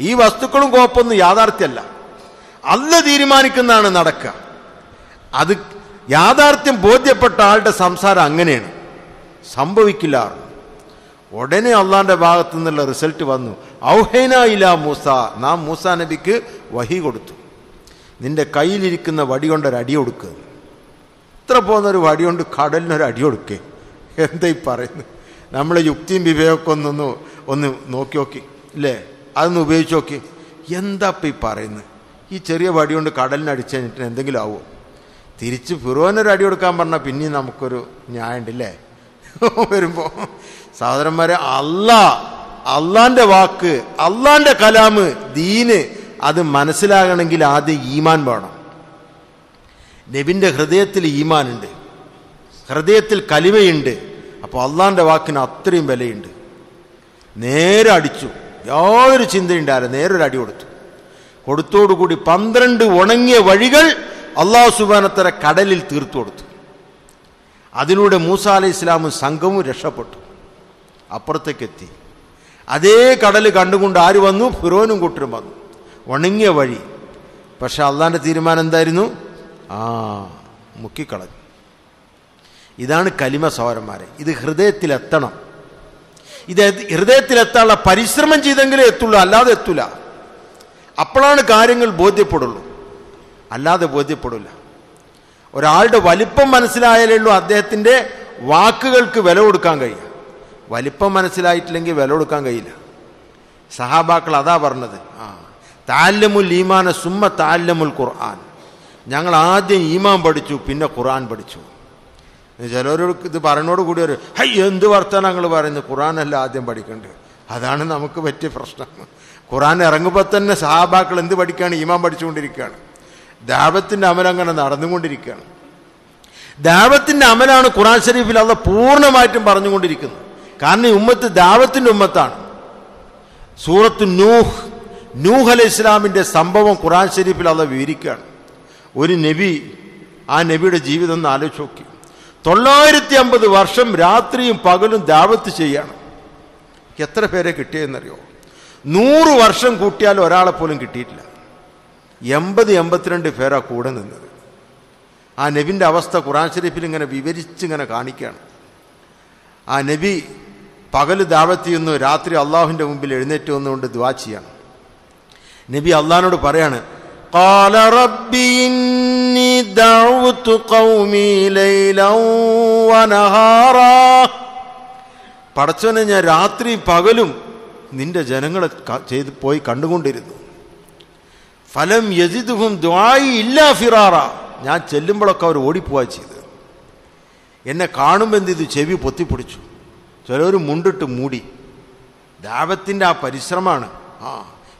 ഈ വസ്തുക്കളും കോപ്പൊന്നും യാഥാർത്ഥ്യമല്ല. അല്ല തീരുമാനിക്കുന്നതാണ് നടക്കുക അത് യാഥാർത്ഥ്യം ബോധ്യപ്പെട്ട ആളുടെ സംസാരം അങ്ങനെയാണ്. സംഭവിക്കില്ല. ഉടനെ അള്ളാന്റെ ഭാഗത്തു നിന്നുള്ള റിസൾട്ട് വന്നു. ഔഹൈന ഇല മൂസ. നാം മൂസ നബിക്ക് വഹി കൊടുത്തു. നിന്റെ കയ്യിലിരിക്കുന്ന വടി കൊണ്ടൊരു അടി കൊടുക്കുക ഇത്ര പോകുന്നൊരു വടി കൊണ്ട് കടലിനൊരു അടി കൊടുക്കേ. എന്താ ഈ പറയുന്നത് നമ്മൾ യുക്തിയും വിവേകമൊക്കെ ഒന്നൊന്ന് ഒന്ന് നോക്കി നോക്കി ഇല്ലേ? അതൊന്ന് ഉപയോഗിച്ച് നോക്കി. എന്താ ഇപ്പം ഈ പറയുന്നത് ഈ ചെറിയ വടി കൊണ്ട് കടലിനടിച്ചു കഴിഞ്ഞിട്ട് എന്തെങ്കിലും ആവുമോ തിരിച്ച് ഫിറോനൊരു അടി കൊടുക്കാൻ പറഞ്ഞാൽ പിന്നെയും നമുക്കൊരു ന്യായമുണ്ടല്ലേ വരുമ്പോൾ സഹോദരന്മാരെ അല്ലാ അള്ളാന്റെ വാക്ക് അള്ളാന്റെ കലാമ് ദീന് അത് മനസ്സിലാകണമെങ്കിൽ ആദ്യം ഈമാൻ വേണം. നബിന്റെ ഹൃദയത്തിൽ ഈമാനുണ്ട്. ഹൃദയത്തിൽ കലിമയുണ്ട്. അപ്പോൾ അള്ളാന്റെ വാക്കിന് അത്രയും വിലയുണ്ട്. നേരെ അടിച്ചു. യാതൊരു ചിന്തയുണ്ടായില്ല നേരെ ഒരു അടി കൊടുത്തു. കൊടുത്തോടുകൂടി പന്ത്രണ്ട് ഉണങ്ങിയ വഴികൾ അള്ളാഹു സുബാനത്തര കടലിൽ തീർത്തു കൊടുത്തു. അതിലൂടെ മൂസ അലൈഹി ഇസ്ലാമും സംഘവും രക്ഷപ്പെട്ടു. അപ്പുറത്തേക്കെത്തി അതേ കടൽ കണ്ടുകൊണ്ട് ആര് വന്നു? ഫിറോനും കൂട്ടരും വന്നു. ഉണങ്ങിയ വഴി. പക്ഷെ അള്ളാന്റെ തീരുമാനം എന്തായിരുന്നു? ആ മുക്കിക്കളഞ്ഞു. ഇതാണ് കലിമ സൗരന്മാരെ ഇത് ഹൃദയത്തിലെത്തണം. ഇത് ഹൃദയത്തിലെത്താനുള്ള പരിശ്രമം ചെയ്തെങ്കിലേ എത്തുള്ളൂ അല്ലാതെ എത്തൂല. അപ്പോഴാണ് കാര്യങ്ങൾ ബോധ്യപ്പെടുള്ളൂ. അല്ലാതെ ബോധ്യപ്പെടില്ല. ഒരാളുടെ വലിപ്പം മനസ്സിലായാലേ ഉള്ളൂ അദ്ദേഹത്തിന്റെ വാക്കുകൾക്ക് വില കൊടുക്കാൻ കഴിയുക. വലിപ്പം മനസ്സിലായിട്ടില്ലെങ്കിൽ വില കൊടുക്കാൻ കഴിയില്ല. സഹാബാക്കൾ അതാ പറഞ്ഞത്. ആ താല്യമുൽ ഈമാന സുമ്മ താല്യമുൽ ഖുർആൻ. ഞങ്ങൾ ആദ്യം ഈമാൻ പഠിച്ചു പിന്നെ ഖുറാൻ പഠിച്ചു. ചിലരോട് ഇത് പറയണോട് കൂടി ഒരു ഹൈ എന്ത് വർത്തമാനങ്ങൾ പറയുന്നത് ഖുറാനല്ല ആദ്യം പഠിക്കേണ്ടത്. അതാണ് നമുക്ക് പറ്റിയ പ്രശ്നം. ഖുറാൻ ഇറങ്ങുമ്പോൾ തന്നെ സഹാബാക്കൾ എന്ത് പഠിക്കുകയാണ് ഈമാൻ പഠിച്ചുകൊണ്ടിരിക്കുകയാണ്. ദാപത്തിന്റെ അമലങ്ങനെ നടന്നുകൊണ്ടിരിക്കുകയാണ്. ദാവത്തിന്റെ അമലാണ് ഖുറാൻ ഷരീഫിൽ അള്ള പൂർണമായിട്ടും പറഞ്ഞുകൊണ്ടിരിക്കുന്നത്. കാരണം ഈ ഉമ്മത്ത് ദാവത്തിന്റെ ഉമ്മത്താണ്. സൂറത്ത് നൂഹ് നൂഹ് അലൈഹി ഇസ്ലാമിന്റെ സംഭവം ഖുറാൻ ഷരീഫിൽ അള്ള വിവരിക്കുകയാണ്. ഒരു നബി ആ നബിയുടെ ജീവിതം ഒന്ന് ആലോചിച്ച് നോക്കി. തൊള്ളായിരത്തി അമ്പത് വർഷം രാത്രിയും പകലും ദാവത്ത് ചെയ്യാണ്. എത്ര പേരെ കിട്ടിയെന്നറിയോ? നൂറ് വർഷം കൂട്ടിയാൽ ഒരാളെ പോലും കിട്ടിയിട്ടില്ല. എൺപത് എൺപത്തിരണ്ട് പേരാ കൂടെ നിന്നത്. ആ നബിന്റെ അവസ്ഥ ഖുറാൻ ഷരീഫിൽ ഇങ്ങനെ വിവരിച്ചിങ്ങനെ കാണിക്കുകയാണ്. ആ നബി പകൽ ദാവത്ത് ചെയ്യുന്നു രാത്രി അള്ളാഹുവിന്റെ മുമ്പിൽ എഴുന്നേറ്റ് വന്നുകൊണ്ട് ദ്വാ ചെയ്യണം. നബി അള്ളഹാനോട് പറയാണ് قال رب إني دعوت قومي ليلا ونهارا പടച്ചവനെ ഞാൻ രാത്രി പകലും നിന്റെ ജനങ്ങളെ ക- ചെയ്ത് പോയി കണ്ടുകൊണ്ടിരുന്നു ഫലം യജിദുഹും ദ്വായി ഇല്ല ഫിറാറ ഞാൻ ചെല്ലുമ്പോഴൊക്കെ അവർ ഓടിപ്പോവാ ചെയ്ത് എന്നെ കാണുമ്പോൾ എന്ത് ചെയ്തു ചെവി പൊത്തിപ്പിടിച്ചു ചിലർ മുണ്ടിട്ട് മൂടി ദാവത്തിൻ്റെ ആ പരിശ്രമമാണ് ആ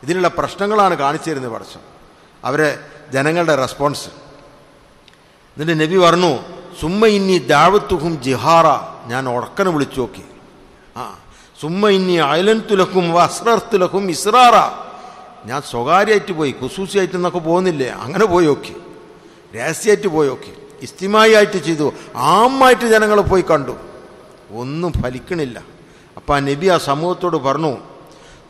ഇതിനുള്ള പ്രശ്നങ്ങളാണ് കാണിച്ചു തരുന്നത് പടച്ചം അവരെ ജനങ്ങളുടെ റെസ്പോൺസ് എന്നിട്ട് നബി പറഞ്ഞു സുമ്മ ഇന്നി ദാവത്തുഹും ജിഹാറ. ഞാൻ ഉറക്കനെ വിളിച്ചു നോക്കി. ആ സുമ്മ ഇന്നി അയലൻതുലക്കും വസ്രർത്തുലക്കും ഇസ്രാറ. ഞാൻ സ്വകാര്യമായിട്ട് പോയി കുസൂസിയായിട്ട് എന്നൊക്കെ പോകുന്നില്ലേ അങ്ങനെ പോയി നോക്കി. രഹസ്യമായിട്ട് പോയി നോക്കി. ഇസ്തിമായി ആയിട്ട് ചെയ്തു. ആമായിട്ട് ജനങ്ങളെ പോയി കണ്ടു. ഒന്നും ഫലിക്കണില്ല. അപ്പം ആ നബി ആ സമൂഹത്തോട് പറഞ്ഞു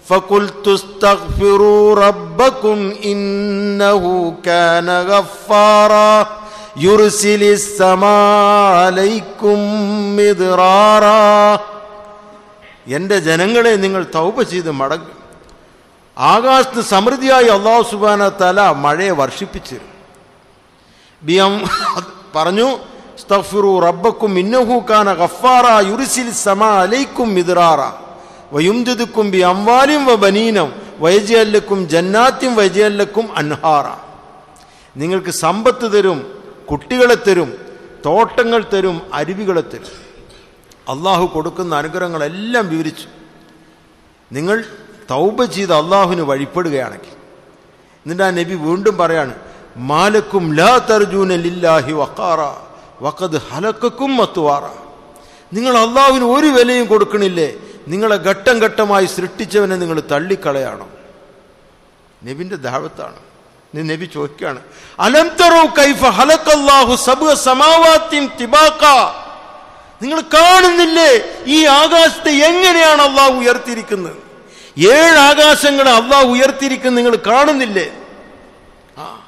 فقلت استغفروا ربكم إنه كان غفارا يرسل السماء عليكم مدرارا എൻ്റെ ജനങ്ങളെ നിങ്ങൾ തൗപ ചെയ്ത് മടങ്ങും ആകാശത്ത് സമൃദ്ധിയായി അള്ളാഹു സുബാന തല മഴയെ വർഷിപ്പിച്ചു ബിയം പറഞ്ഞു സ്തഫിറു റബ്ബക്കും ഇന്നഹു കാന ഗഫാറ യുറിസിൽ സമ അലൈക്കും മിദ്റാറ വയുംജുദുക്കും ബി അംവാലും വ ബനീനം വയജയല്ലക്കും ജന്നാത്യം വൈജയല്ലക്കും അൻഹാറ. നിങ്ങൾക്ക് സമ്പത്ത് തരും കുട്ടികളെ തരും തോട്ടങ്ങൾ തരും അരുവികളെ തരും. അള്ളാഹു കൊടുക്കുന്ന അനുഗ്രഹങ്ങളെല്ലാം വിവരിച്ചു. നിങ്ങൾ തൗബ ചെയ്ത് അള്ളാഹുവിന് വഴിപ്പെടുകയാണെങ്കിൽ എന്നിട്ട് ആ നബി വീണ്ടും പറയാണ് മാലക്കും ലാ തർജൂന ലില്ലാഹി വക്കാറ വക്കത് ഹലക്കും മത്തുവാറ നിങ്ങൾ അള്ളാഹുവിന് ഒരു വിലയും കൊടുക്കണില്ലേ? നിങ്ങളെ ഘട്ടം ഘട്ടമായി സൃഷ്ടിച്ചവനെ നിങ്ങൾ തള്ളിക്കളയണം. നബിന്റെ ദാവത്താണ്. നീ നബി ചോദിക്കുകയാണ് അലം തറോ കൈഫ ഹലക്കല്ലാഹു സബ് സമാവാത്തിൻ തിബാക്ക നിങ്ങൾ കാണുന്നില്ലേ ഈ ആകാശത്തെ എങ്ങനെയാണ് അള്ളാഹു ഉയർത്തിയിരിക്കുന്നത്? ഏഴ് ആകാശങ്ങളെ അള്ളാഹു ഉയർത്തിയിരിക്കുന്നു നിങ്ങൾ കാണുന്നില്ലേ? ആ.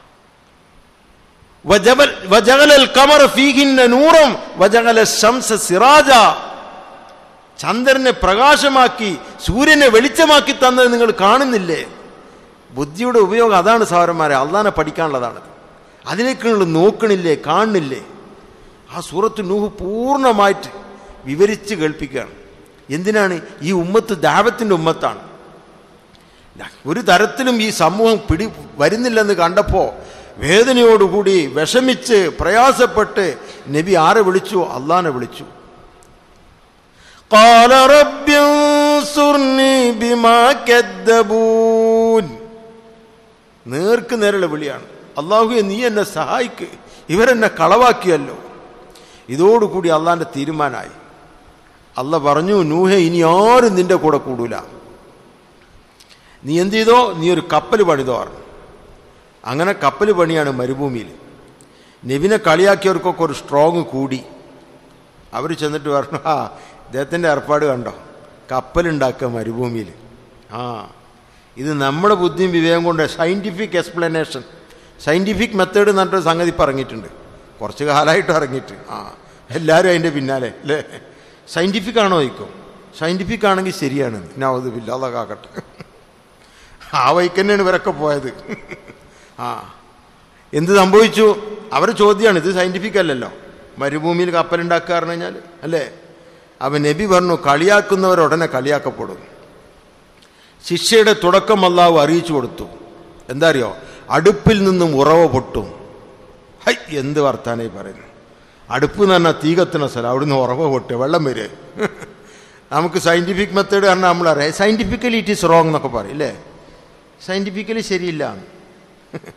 കമർ ഫീഹിന്ന നൂറം വജകല ശംസ സിറാജ ചന്ദ്രനെ പ്രകാശമാക്കി സൂര്യനെ വെളിച്ചമാക്കി തന്നത് നിങ്ങൾ കാണുന്നില്ലേ? ബുദ്ധിയുടെ ഉപയോഗം അതാണ് സഹോദരന്മാരെ അള്ളാനെ പഠിക്കാനുള്ളതാണ്. അതിലേക്ക് നിങ്ങൾ നോക്കണില്ലേ കാണുന്നില്ലേ? ആ സൂറത്ത് നൂഹ് പൂർണമായിട്ട് വിവരിച്ച് കേൾപ്പിക്കുകയാണ്. എന്തിനാണ്? ഈ ഉമ്മത്ത് ദാവത്തിന്റെ ഉമ്മത്താണ്. ഒരു തരത്തിലും ഈ സമൂഹം പിടി വരുന്നില്ലെന്ന് കണ്ടപ്പോൾ വേദനയോടുകൂടി വിഷമിച്ച് പ്രയാസപ്പെട്ട് നബി ആരെ വിളിച്ചു? അള്ളാനെ വിളിച്ചു. قال رب انصرني بما كذبون നേർക്ക് നേരെയുള്ള വിളിയാണ് അള്ളാഹുയെ നീ എന്നെ സഹായിക്ക് ഇവരെന്നെ കളവാക്കിയല്ലോ ഇതോടുകൂടി അള്ളാന്റെ തീരുമാനമായി അല്ല പറഞ്ഞു നൂഹെ ഇനി ആരും നിന്റെ കൂടെ കൂടൂല നീ എന്ത് ചെയ്തോ നീ ഒരു കപ്പൽ പണിതോ പറഞ്ഞു അങ്ങനെ കപ്പൽ പണിയാണ് മരുഭൂമിയിൽ നബിനെ കളിയാക്കിയവർക്കൊക്കെ ഒരു സ്ട്രോങ് കൂടി അവർ ചെന്നിട്ട് പറഞ്ഞു ആ ഇദ്ദേഹത്തിന്റെ ഏർപ്പാട് കണ്ടോ? കപ്പലുണ്ടാക്കുക മരുഭൂമിയിൽ ആ ഇത് നമ്മുടെ ബുദ്ധിയും വിവേകം കൊണ്ട് സയന്റിഫിക് എക്സ്പ്ലനേഷൻ സയന്റിഫിക് മെത്തേഡ് എന്ന് പറഞ്ഞിട്ട് സംഗതി പറഞ്ഞിട്ടുണ്ട്. കുറച്ച് കാലമായിട്ട് ഇറങ്ങിയിട്ട്. ആ എല്ലാവരും അതിന്റെ പിന്നാലെ അല്ലേ? സയന്റിഫിക് ആണോ ചോദിക്കും സയന്റിഫിക് ആണെങ്കിൽ ശരിയാണ്. നവത് ഇല്ലാതെ കാക്കട്ടെ ആ വൈക്കന്നെയാണ് ഇവരൊക്കെ പോയത്. ആ എന്ത് സംഭവിച്ചു? അവരുടെ ചോദ്യമാണ് ഇത് സയന്റിഫിക് അല്ലല്ലോ. മരുഭൂമിയിൽ കപ്പലുണ്ടാക്കുക പറഞ്ഞു കഴിഞ്ഞാൽ അല്ലേ? അവൻ നബി പറഞ്ഞു കളിയാക്കുന്നവർ ഉടനെ കളിയാക്കപ്പെടും. ശിക്ഷയുടെ തുടക്കം അള്ളാഹു അറിയിച്ചു കൊടുത്തു. എന്താ അറിയോ അടുപ്പിൽ നിന്നും ഉറവ പൊട്ടും. ഹൈ എന്ത് വർത്താനായി പറയുന്നു. അടുപ്പ് എന്ന് പറഞ്ഞാൽ തീ കത്തുന്ന സ്ഥലം അവിടുന്ന് ഉറവ പൊട്ടുക വെള്ളം വരെ നമുക്ക് സയന്റിഫിക് മെത്തേഡ് പറഞ്ഞാൽ നമ്മളറിയാം. സയന്റിഫിക്കലി ഇറ്റ് ഈസ് റോങ് എന്നൊക്കെ പറയും അല്ലേ സയന്റിഫിക്കലി ശരിയില്ല.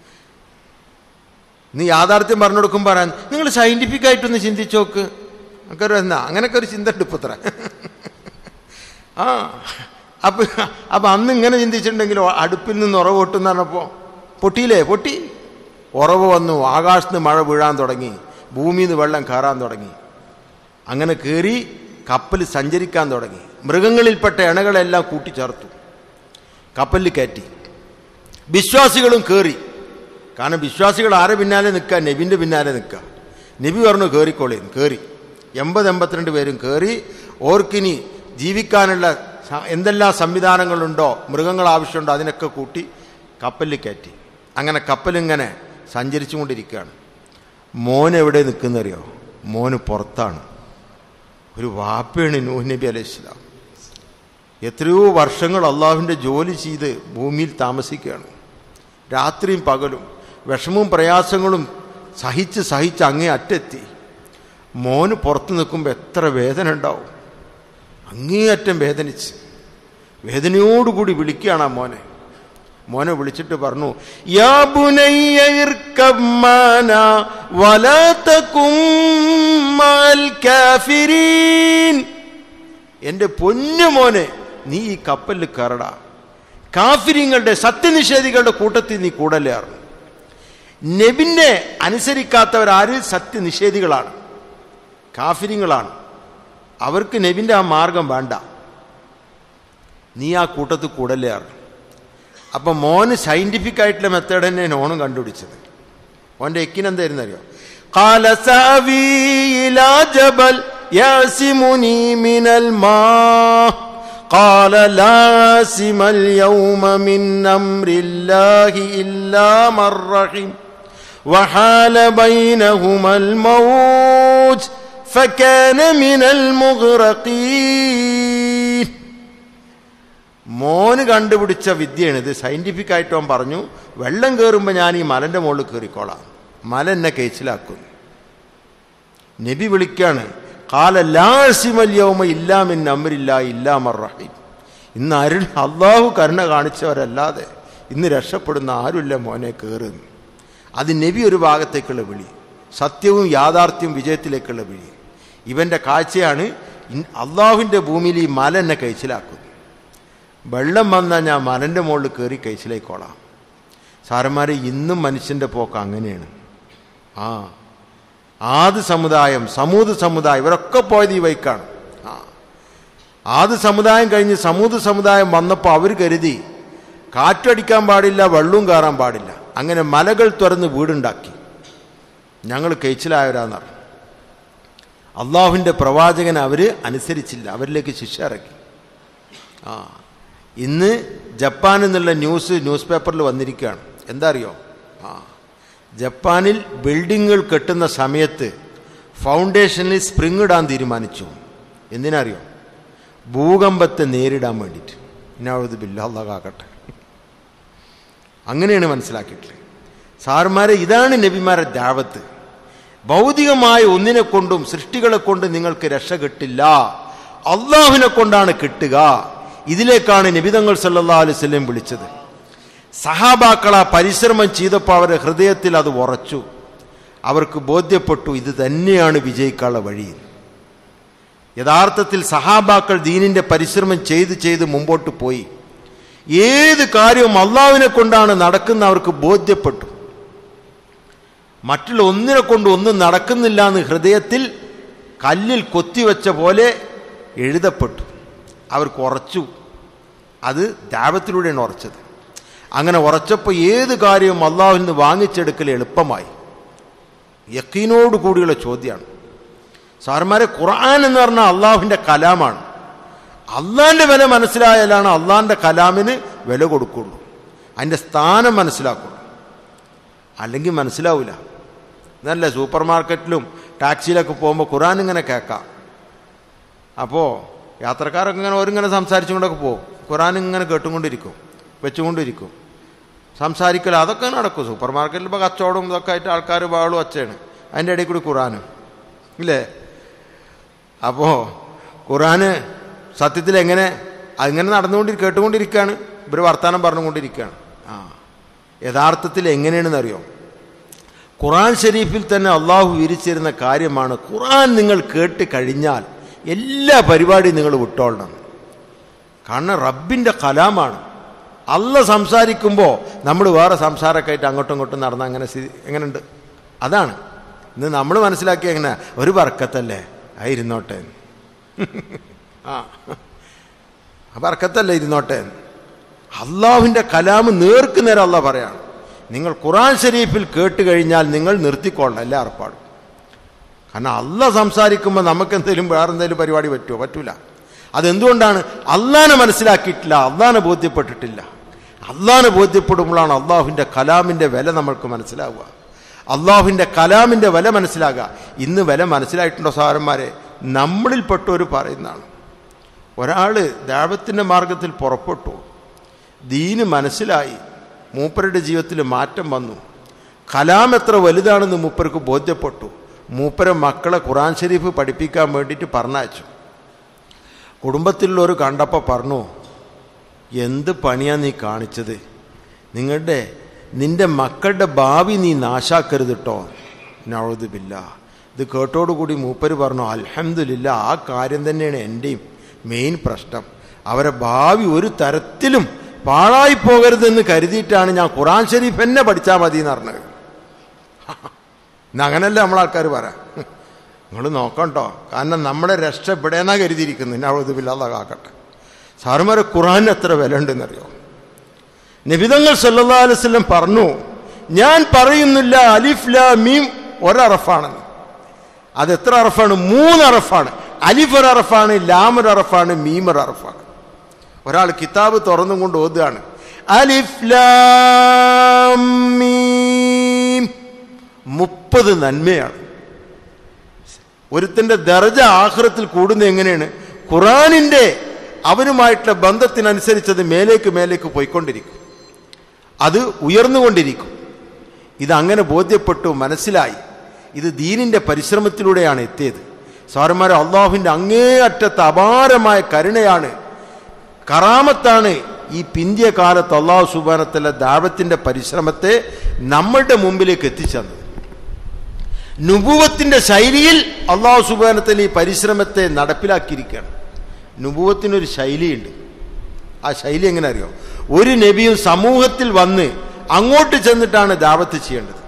നീ യാഥാർത്ഥ്യം പറഞ്ഞു കൊടുക്കുമ്പോൾ പറയാൻ നിങ്ങൾ സയന്റിഫിക്കായിട്ടൊന്ന് ചിന്തിച്ചു നോക്ക്. ഒക്കെ ഒരു എന്നാ അങ്ങനെയൊക്കെ ഒരു ചിന്ത ഉണ്ട് ഇപ്പത്ര ആ അപ്പൊ അപ്പൊ അന്ന് ഇങ്ങനെ ചിന്തിച്ചിട്ടുണ്ടെങ്കിൽ അടുപ്പിൽ നിന്ന് ഉറവ് പൊട്ടെന്ന് പറഞ്ഞപ്പോൾ പൊട്ടിയില്ലേ? പൊട്ടി. ഉറവ് വന്നു ആകാശത്ത് മഴ വീഴാൻ തുടങ്ങി ഭൂമിയിൽ നിന്ന് വെള്ളം കയറാൻ തുടങ്ങി. അങ്ങനെ കയറി കപ്പൽ സഞ്ചരിക്കാൻ തുടങ്ങി. മൃഗങ്ങളിൽപ്പെട്ട ഇണകളെല്ലാം കൂട്ടിച്ചേർത്തു കപ്പലിൽ കയറ്റി. വിശ്വാസികളും കയറി. കാരണം വിശ്വാസികൾ ആരെ പിന്നാലെ നിൽക്കുക നബിന്റെ പിന്നാലെ നിൽക്കുക നബി പറഞ്ഞു കയറിക്കോളി കയറി. എൺപത് എൺപത്തിരണ്ട് പേരും കയറി ഓർക്കിനി ജീവിക്കാനുള്ള എന്തെല്ലാം സംവിധാനങ്ങളുണ്ടോ മൃഗങ്ങൾ ആവശ്യമുണ്ടോ അതിനൊക്കെ കൂട്ടി കപ്പലിൽ കയറ്റി. അങ്ങനെ കപ്പലിങ്ങനെ സഞ്ചരിച്ചു കൊണ്ടിരിക്കുകയാണ് മോൻ എവിടെ നിൽക്കുന്നറിയോ? മോന് പുറത്താണ്. ഒരു വാപ്പയാണ് നൂഹ് നബി അലൈഹി ഇസ്ലാം എത്രയോ വർഷങ്ങൾ അള്ളാഹുവിന്റെ ജോലി ചെയ്ത് ഭൂമിയിൽ താമസിക്കുകയാണ്. രാത്രിയും പകലും വിഷമവും പ്രയാസങ്ങളും സഹിച്ച് സഹിച്ച് അങ്ങേ അറ്റെത്തി. മോന് പുറത്ത് നിൽക്കുമ്പോൾ എത്ര വേദന ഉണ്ടാവും. അങ്ങേയറ്റം വേദനിച്ച്. വേദനയോടുകൂടി വിളിക്കുകയാണ് ആ മോനെ. മോനെ വിളിച്ചിട്ട് പറഞ്ഞു യാ ബുനയ്യ ഇർകബ് മാനാ വലാ കാഫിരീൻ. എന്റെ പൊന്നു മോനെ നീ ഈ കപ്പലിൽ കയറടാ. കാഫിരിങ്ങളുടെ സത്യനിഷേധികളുടെ കൂട്ടത്തിൽ നീ കൂടല്ലേ നബിനെ നെബിനെ അനുസരിക്കാത്തവരാര് സത്യനിഷേധികളാണ്. കാഫിരിങ്ങളാണ് അവർക്ക് നെബിൻ്റെ ആ മാർഗം വേണ്ട നീ ആ കൂട്ടത്തിൽ കൂടല്ലേ അറിഞ്ഞു അപ്പം മോന് സയൻറ്റിഫിക് ആയിട്ടുള്ള മെത്തേഡ് തന്നെ നോണും കണ്ടുപിടിച്ചത് ഓൻ്റെ എക്കിനെന്തായിരുന്നു അറിയോ قال سأوي إلى جبل يعصمني من الماء قال لا عاصم اليوم من أمر الله إلا من رحم وحال بينهما الموج فكان മിനൽ المغرقين. മോന് കണ്ടുപിടിച്ച വിദ്യയാണിത്. സയന്റിഫിക് ആയിട്ട് അവൻ പറഞ്ഞു വെള്ളം കയറുമ്പോൾ ഞാൻ ഈ മലന്റെ മുകളിൽ കയറിക്കോളാം മല എന്നെ കേച്ചിലാക്കും. നബി വിളിക്കാണ് കാലല്ലാസിമല്യവുമ ഇല്ലാമിൻ അമരില്ല ഇല്ലാമർ റഹീം. ഇന്ന് അരുൺ അള്ളാഹു കരുണ കാണിച്ചവരല്ലാതെ ഇന്ന് രക്ഷപ്പെടുന്ന ആരുമില്ല മോനെ കയറുന്നു അത് നബി ഒരു ഭാഗത്തേക്കുള്ള വിളി സത്യവും യാഥാർത്ഥ്യവും വിജയത്തിലേക്കുള്ള വിളി. ഇവന്റെ കാഴ്ചയാണ് അള്ളാഹുവിന്റെ ഭൂമിയിൽ ഈ മല എന്നെ കഴിച്ചിലാക്കും വെള്ളം വന്നാൽ ഞാൻ മലന്റെ മുകളിൽ കയറി കഴിച്ചിലേക്കോളാം സാറന്മാർ ഇന്നും മനുഷ്യന്റെ പോക്ക് അങ്ങനെയാണ്. ആ ആദ് സമുദായം സമൂത് സമുദായം ഇവരൊക്കെ പോയത് ഈ വൈക്കാണ്. ആ ആദ് സമുദായം കഴിഞ്ഞ് സമൂത് സമുദായം വന്നപ്പോൾ അവർ കരുതി കാറ്റടിക്കാൻ പാടില്ല വെള്ളവും കയറാൻ പാടില്ല. അങ്ങനെ മലകൾ തുറന്ന് വീടുണ്ടാക്കി. ഞങ്ങൾ കഴിച്ചിലായവരാന്ന് പറഞ്ഞു. അള്ളാഹുവിന്റെ പ്രവാചകൻ അവർ അനുസരിച്ചില്ല അവരിലേക്ക് ശിക്ഷ ഇറക്കി. ആ ഇന്ന് ജപ്പാൻ എന്നുള്ള ന്യൂസ് ന്യൂസ് പേപ്പറിൽ വന്നിരിക്കുകയാണ്. എന്താ അറിയോ ആ ജപ്പാനിൽ ബിൽഡിങ്ങുകൾ കെട്ടുന്ന സമയത്ത് ഫൗണ്ടേഷനിൽ സ്പ്രിങ് ഇടാൻ തീരുമാനിച്ചു. എന്തിനറിയോ? ഭൂകമ്പത്തെ നേരിടാൻ വേണ്ടിയിട്ട്. ഇനാവത് ബില്ല അള്ളാഹ് അങ്ങനെയാണ് മനസ്സിലാക്കിയിട്ടുള്ളത്. സാറുമാരെ ഇതാണ് നബിമാരെ ദാവത്ത്. ഭൗതികമായ ഒന്നിനെ കൊണ്ടും സൃഷ്ടികളെ കൊണ്ട് നിങ്ങൾക്ക് രക്ഷ കിട്ടില്ല. അള്ളാഹുവിനെ കൊണ്ടാണ് കിട്ടുക. ഇതിലേക്കാണ് നിബിതങ്ങൾ സല്ലാ അലുസല്ലം വിളിച്ചത്. സഹാബാക്കൾ പരിശ്രമം ചെയ്തപ്പോൾ അവരുടെ ഹൃദയത്തിൽ അത് ഉറച്ചു. അവർക്ക് ബോധ്യപ്പെട്ടു ഇത് തന്നെയാണ് വിജയിക്കാനുള്ള വഴി. യഥാർത്ഥത്തിൽ സഹാബാക്കൾ ദീനിന്റെ പരിശ്രമം ചെയ്ത് ചെയ്ത് മുമ്പോട്ട് പോയി. ഏത് കാര്യവും അള്ളാവിനെ കൊണ്ടാണ് നടക്കുന്ന അവർക്ക് ബോധ്യപ്പെട്ടു. മറ്റുള്ള ഒന്നിനെ കൊണ്ട് ഒന്നും നടക്കുന്നില്ല എന്ന് ഹൃദയത്തിൽ കല്ലിൽ കൊത്തിവെച്ച പോലെ എഴുതപ്പെട്ടു. അവർ കുറച്ചു അത് ദാപത്തിലൂടെയാണ് ഉറച്ചത്. അങ്ങനെ ഉറച്ചപ്പോൾ ഏത് കാര്യവും അള്ളാഹുവിൽ നിന്ന് വാങ്ങിച്ചെടുക്കൽ എളുപ്പമായി. യക്കീനോട് കൂടിയുള്ള ചോദ്യമാണ്. സാർമാരെ ഖുർആൻ എന്ന് പറഞ്ഞാൽ അള്ളാഹുവിന്റെ കലാമാണ്. അള്ളാഹിന്റെ വില മനസ്സിലായാലാണ് അള്ളാഹിന്റെ കലാമിന് വില കൊടുക്കുള്ളൂ. അതിന്റെ സ്ഥാനം മനസ്സിലാക്കുള്ളൂ. അല്ലെങ്കിൽ മനസ്സിലാവില്ല എന്നല്ല സൂപ്പർ മാർക്കറ്റിലും ടാക്സിയിലൊക്കെ പോകുമ്പോൾ ഖുറാൻ ഇങ്ങനെ കേൾക്കാം. അപ്പോൾ യാത്രക്കാരൊക്കെ ഇങ്ങനെ ഓരിങ്ങനെ സംസാരിച്ചുകൊണ്ടൊക്കെ പോകും. ഖുറാൻ ഇങ്ങനെ കേട്ടുകൊണ്ടിരിക്കും വെച്ചുകൊണ്ടിരിക്കും. സംസാരിക്കൽ അതൊക്കെ നടക്കും. സൂപ്പർ മാർക്കറ്റിൽ ഇപ്പോൾ കച്ചവടം ഇതൊക്കെ ആയിട്ട് ആൾക്കാർ വാളും ഒച്ചയാണ്. അതിന്റെ ഇടയിൽ കൂടി ഖുറാനും ഇല്ലേ? അപ്പോൾ ഖുറാന് സത്യത്തിൽ എങ്ങനെ അങ്ങനെ നടന്നുകൊണ്ട് കേട്ടുകൊണ്ടിരിക്കുകയാണ് ഇവർ വർത്തമാനം പറഞ്ഞുകൊണ്ടിരിക്കുകയാണ് ആ. യഥാർത്ഥത്തിൽ എങ്ങനെയാണെന്ന് അറിയോ ഖുറാൻ ഷരീഫിൽ തന്നെ അള്ളാഹു വിരിച്ചിരുന്ന കാര്യമാണ്. ഖുറാൻ നിങ്ങൾ കേട്ട് കഴിഞ്ഞാൽ എല്ലാ പരിപാടിയും നിങ്ങൾ വിട്ടോളണം. കാരണം റബ്ബിന്റെ കലാമാണ്. അല്ല സംസാരിക്കുമ്പോൾ നമ്മൾ വേറെ സംസാരമൊക്കെ ആയിട്ട് അങ്ങോട്ടും ഇങ്ങോട്ടും നടന്ന അങ്ങനെ എങ്ങനെയുണ്ട്? അതാണ്. ഇന്ന് നമ്മൾ മനസ്സിലാക്കിയ എങ്ങനെ? ഒരു വർക്കത്തല്ലേ? ആ ഇരുന്നോട്ടെ. ആ. വർക്കത്തല്ലേ ഇരുന്നോട്ടെ? അള്ളാഹുവിന്റെ കലാമ് നേർക്ക് നേരം അല്ല പറയാണ്. നിങ്ങൾ ഖുറാൻ ഷരീഫിൽ കേട്ട് കഴിഞ്ഞാൽ നിങ്ങൾ നിർത്തിക്കൊള്ളണം എല്ലാ ഏർപ്പാടും. കാരണം അല്ല സംസാരിക്കുമ്പോൾ നമുക്കെന്തെങ്കിലും വേറെ എന്തെങ്കിലും പരിപാടി പറ്റുമോ പറ്റൂല. അതെന്തുകൊണ്ടാണ്? അള്ളാനെ മനസ്സിലാക്കിയിട്ടില്ല അള്ളാനെ ബോധ്യപ്പെട്ടിട്ടില്ല. അള്ളാനെ ബോധ്യപ്പെടുമ്പോഴാണ് അള്ളാഹുവിന്റെ കലാമിന്റെ വില നമ്മൾക്ക് മനസ്സിലാവുക. അള്ളാഹുവിന്റെ കലാമിന്റെ വില മനസ്സിലാകുക. ഇന്ന് വില മനസ്സിലായിട്ടുണ്ടോ സാറന്മാരെ നമ്മളിൽപ്പെട്ടവർ പറയുന്നതാണ്. ഒരാൾ ദാപത്തിന്റെ മാർഗത്തിൽ പുറപ്പെട്ടു. ദീന് മനസ്സിലായി. മൂപ്പരുടെ ജീവിതത്തിൽ മാറ്റം വന്നു. കലാം എത്ര വലുതാണെന്ന് മൂപ്പർക്ക് ബോധ്യപ്പെട്ടു. മൂപ്പരെ മക്കളെ ഖുറാൻ ഷരീഫ് പഠിപ്പിക്കാൻ വേണ്ടിയിട്ട് പറഞ്ഞയച്ചു. കുടുംബത്തിലുള്ളവർ കണ്ടപ്പോൾ പറഞ്ഞു എന്ത് പണിയാണ് നീ കാണിച്ചത്? നിങ്ങളുടെ നിന്റെ മക്കളുടെ ഭാവി നീ നാശാക്കരുത് കേട്ടോ നവതുമില്ല ഇത് കേട്ടോടുകൂടി മൂപ്പര് പറഞ്ഞു അലഹമില്ല ആ കാര്യം തന്നെയാണ് എന്റെയും മെയിൻ പ്രശ്നം. അവരെ ഭാവി ഒരു തരത്തിലും പാഴായി പോകരുതെന്ന് കരുതിയിട്ടാണ് ഞാൻ ഖുറാൻ ഷരീഫ് എന്നെ പഠിച്ചാൽ മതി എന്ന് പറഞ്ഞത്. നമ്മൾ ആൾക്കാർ പറ നിങ്ങൾ നോക്കണ്ടോ? കാരണം നമ്മുടെ രക്ഷ കരുതിയിരിക്കുന്നു കരുതിയിരിക്കുന്നു നവതുമില്ലാതെ കാക്കട്ടെ സാറുമാരെ ഖുറാൻ എത്ര വില ഉണ്ടെന്നറിയോ നിബിതങ്ങൾ സല്ലാ അലൈവല്ലം പറഞ്ഞു ഞാൻ പറയുന്നില്ല അലിഫ് ല മീം ഒരറഫാണെന്ന്. അത് എത്ര അറഫാണ്? മൂന്ന് അറഫാണ് അലിഫ് ഒരു അറഫാണ് ലാം ഒരു അറഫാണ് മീം ഒരു അറഫാണ് ഒരാൾ കിതാബ് തുറന്നും കൊണ്ട് ഓതുകയാണ്. മുപ്പത് നന്മയാണ്. ഒരുത്തിന്റെ ദർജ ആഹ്റത്തിൽ കൂടുന്ന എങ്ങനെയാണ്? ഖുറാനിന്റെ അവനുമായിട്ടുള്ള ബന്ധത്തിനനുസരിച്ചത് മേലേക്ക് മേലേക്ക് പോയിക്കൊണ്ടിരിക്കും. അത് ഉയർന്നുകൊണ്ടിരിക്കും. ഇതങ്ങനെ ബോധ്യപ്പെട്ടു മനസ്സിലായി. ഇത് ദീനിന്റെ പരിശ്രമത്തിലൂടെയാണ് എത്തിയത്. സാറന്മാർ അള്ളാഹുവിന്റെ അങ്ങേയറ്റത്തെ അപാരമായ കരുണയാണ് കറാമത്താണ് ഈ പിന്തിയ കാലത്ത് അള്ളാഹു സുബാനത്തിലെ ദാവത്തിന്റെ പരിശ്രമത്തെ നമ്മളുടെ മുമ്പിലേക്ക് എത്തിച്ചത്. നുപൂവത്തിന്റെ ശൈലിയിൽ അള്ളാഹു സുബാനത്തിൽ ഈ പരിശ്രമത്തെ നടപ്പിലാക്കിയിരിക്കുകയാണ്. നുപൂവത്തിനൊരു ശൈലിയുണ്ട്. ആ ശൈലി എങ്ങനെ അറിയോ? ഒരു നബിയും സമൂഹത്തിൽ വന്ന് അങ്ങോട്ട് ചെന്നിട്ടാണ് ദാവത്ത് ചെയ്യേണ്ടത്.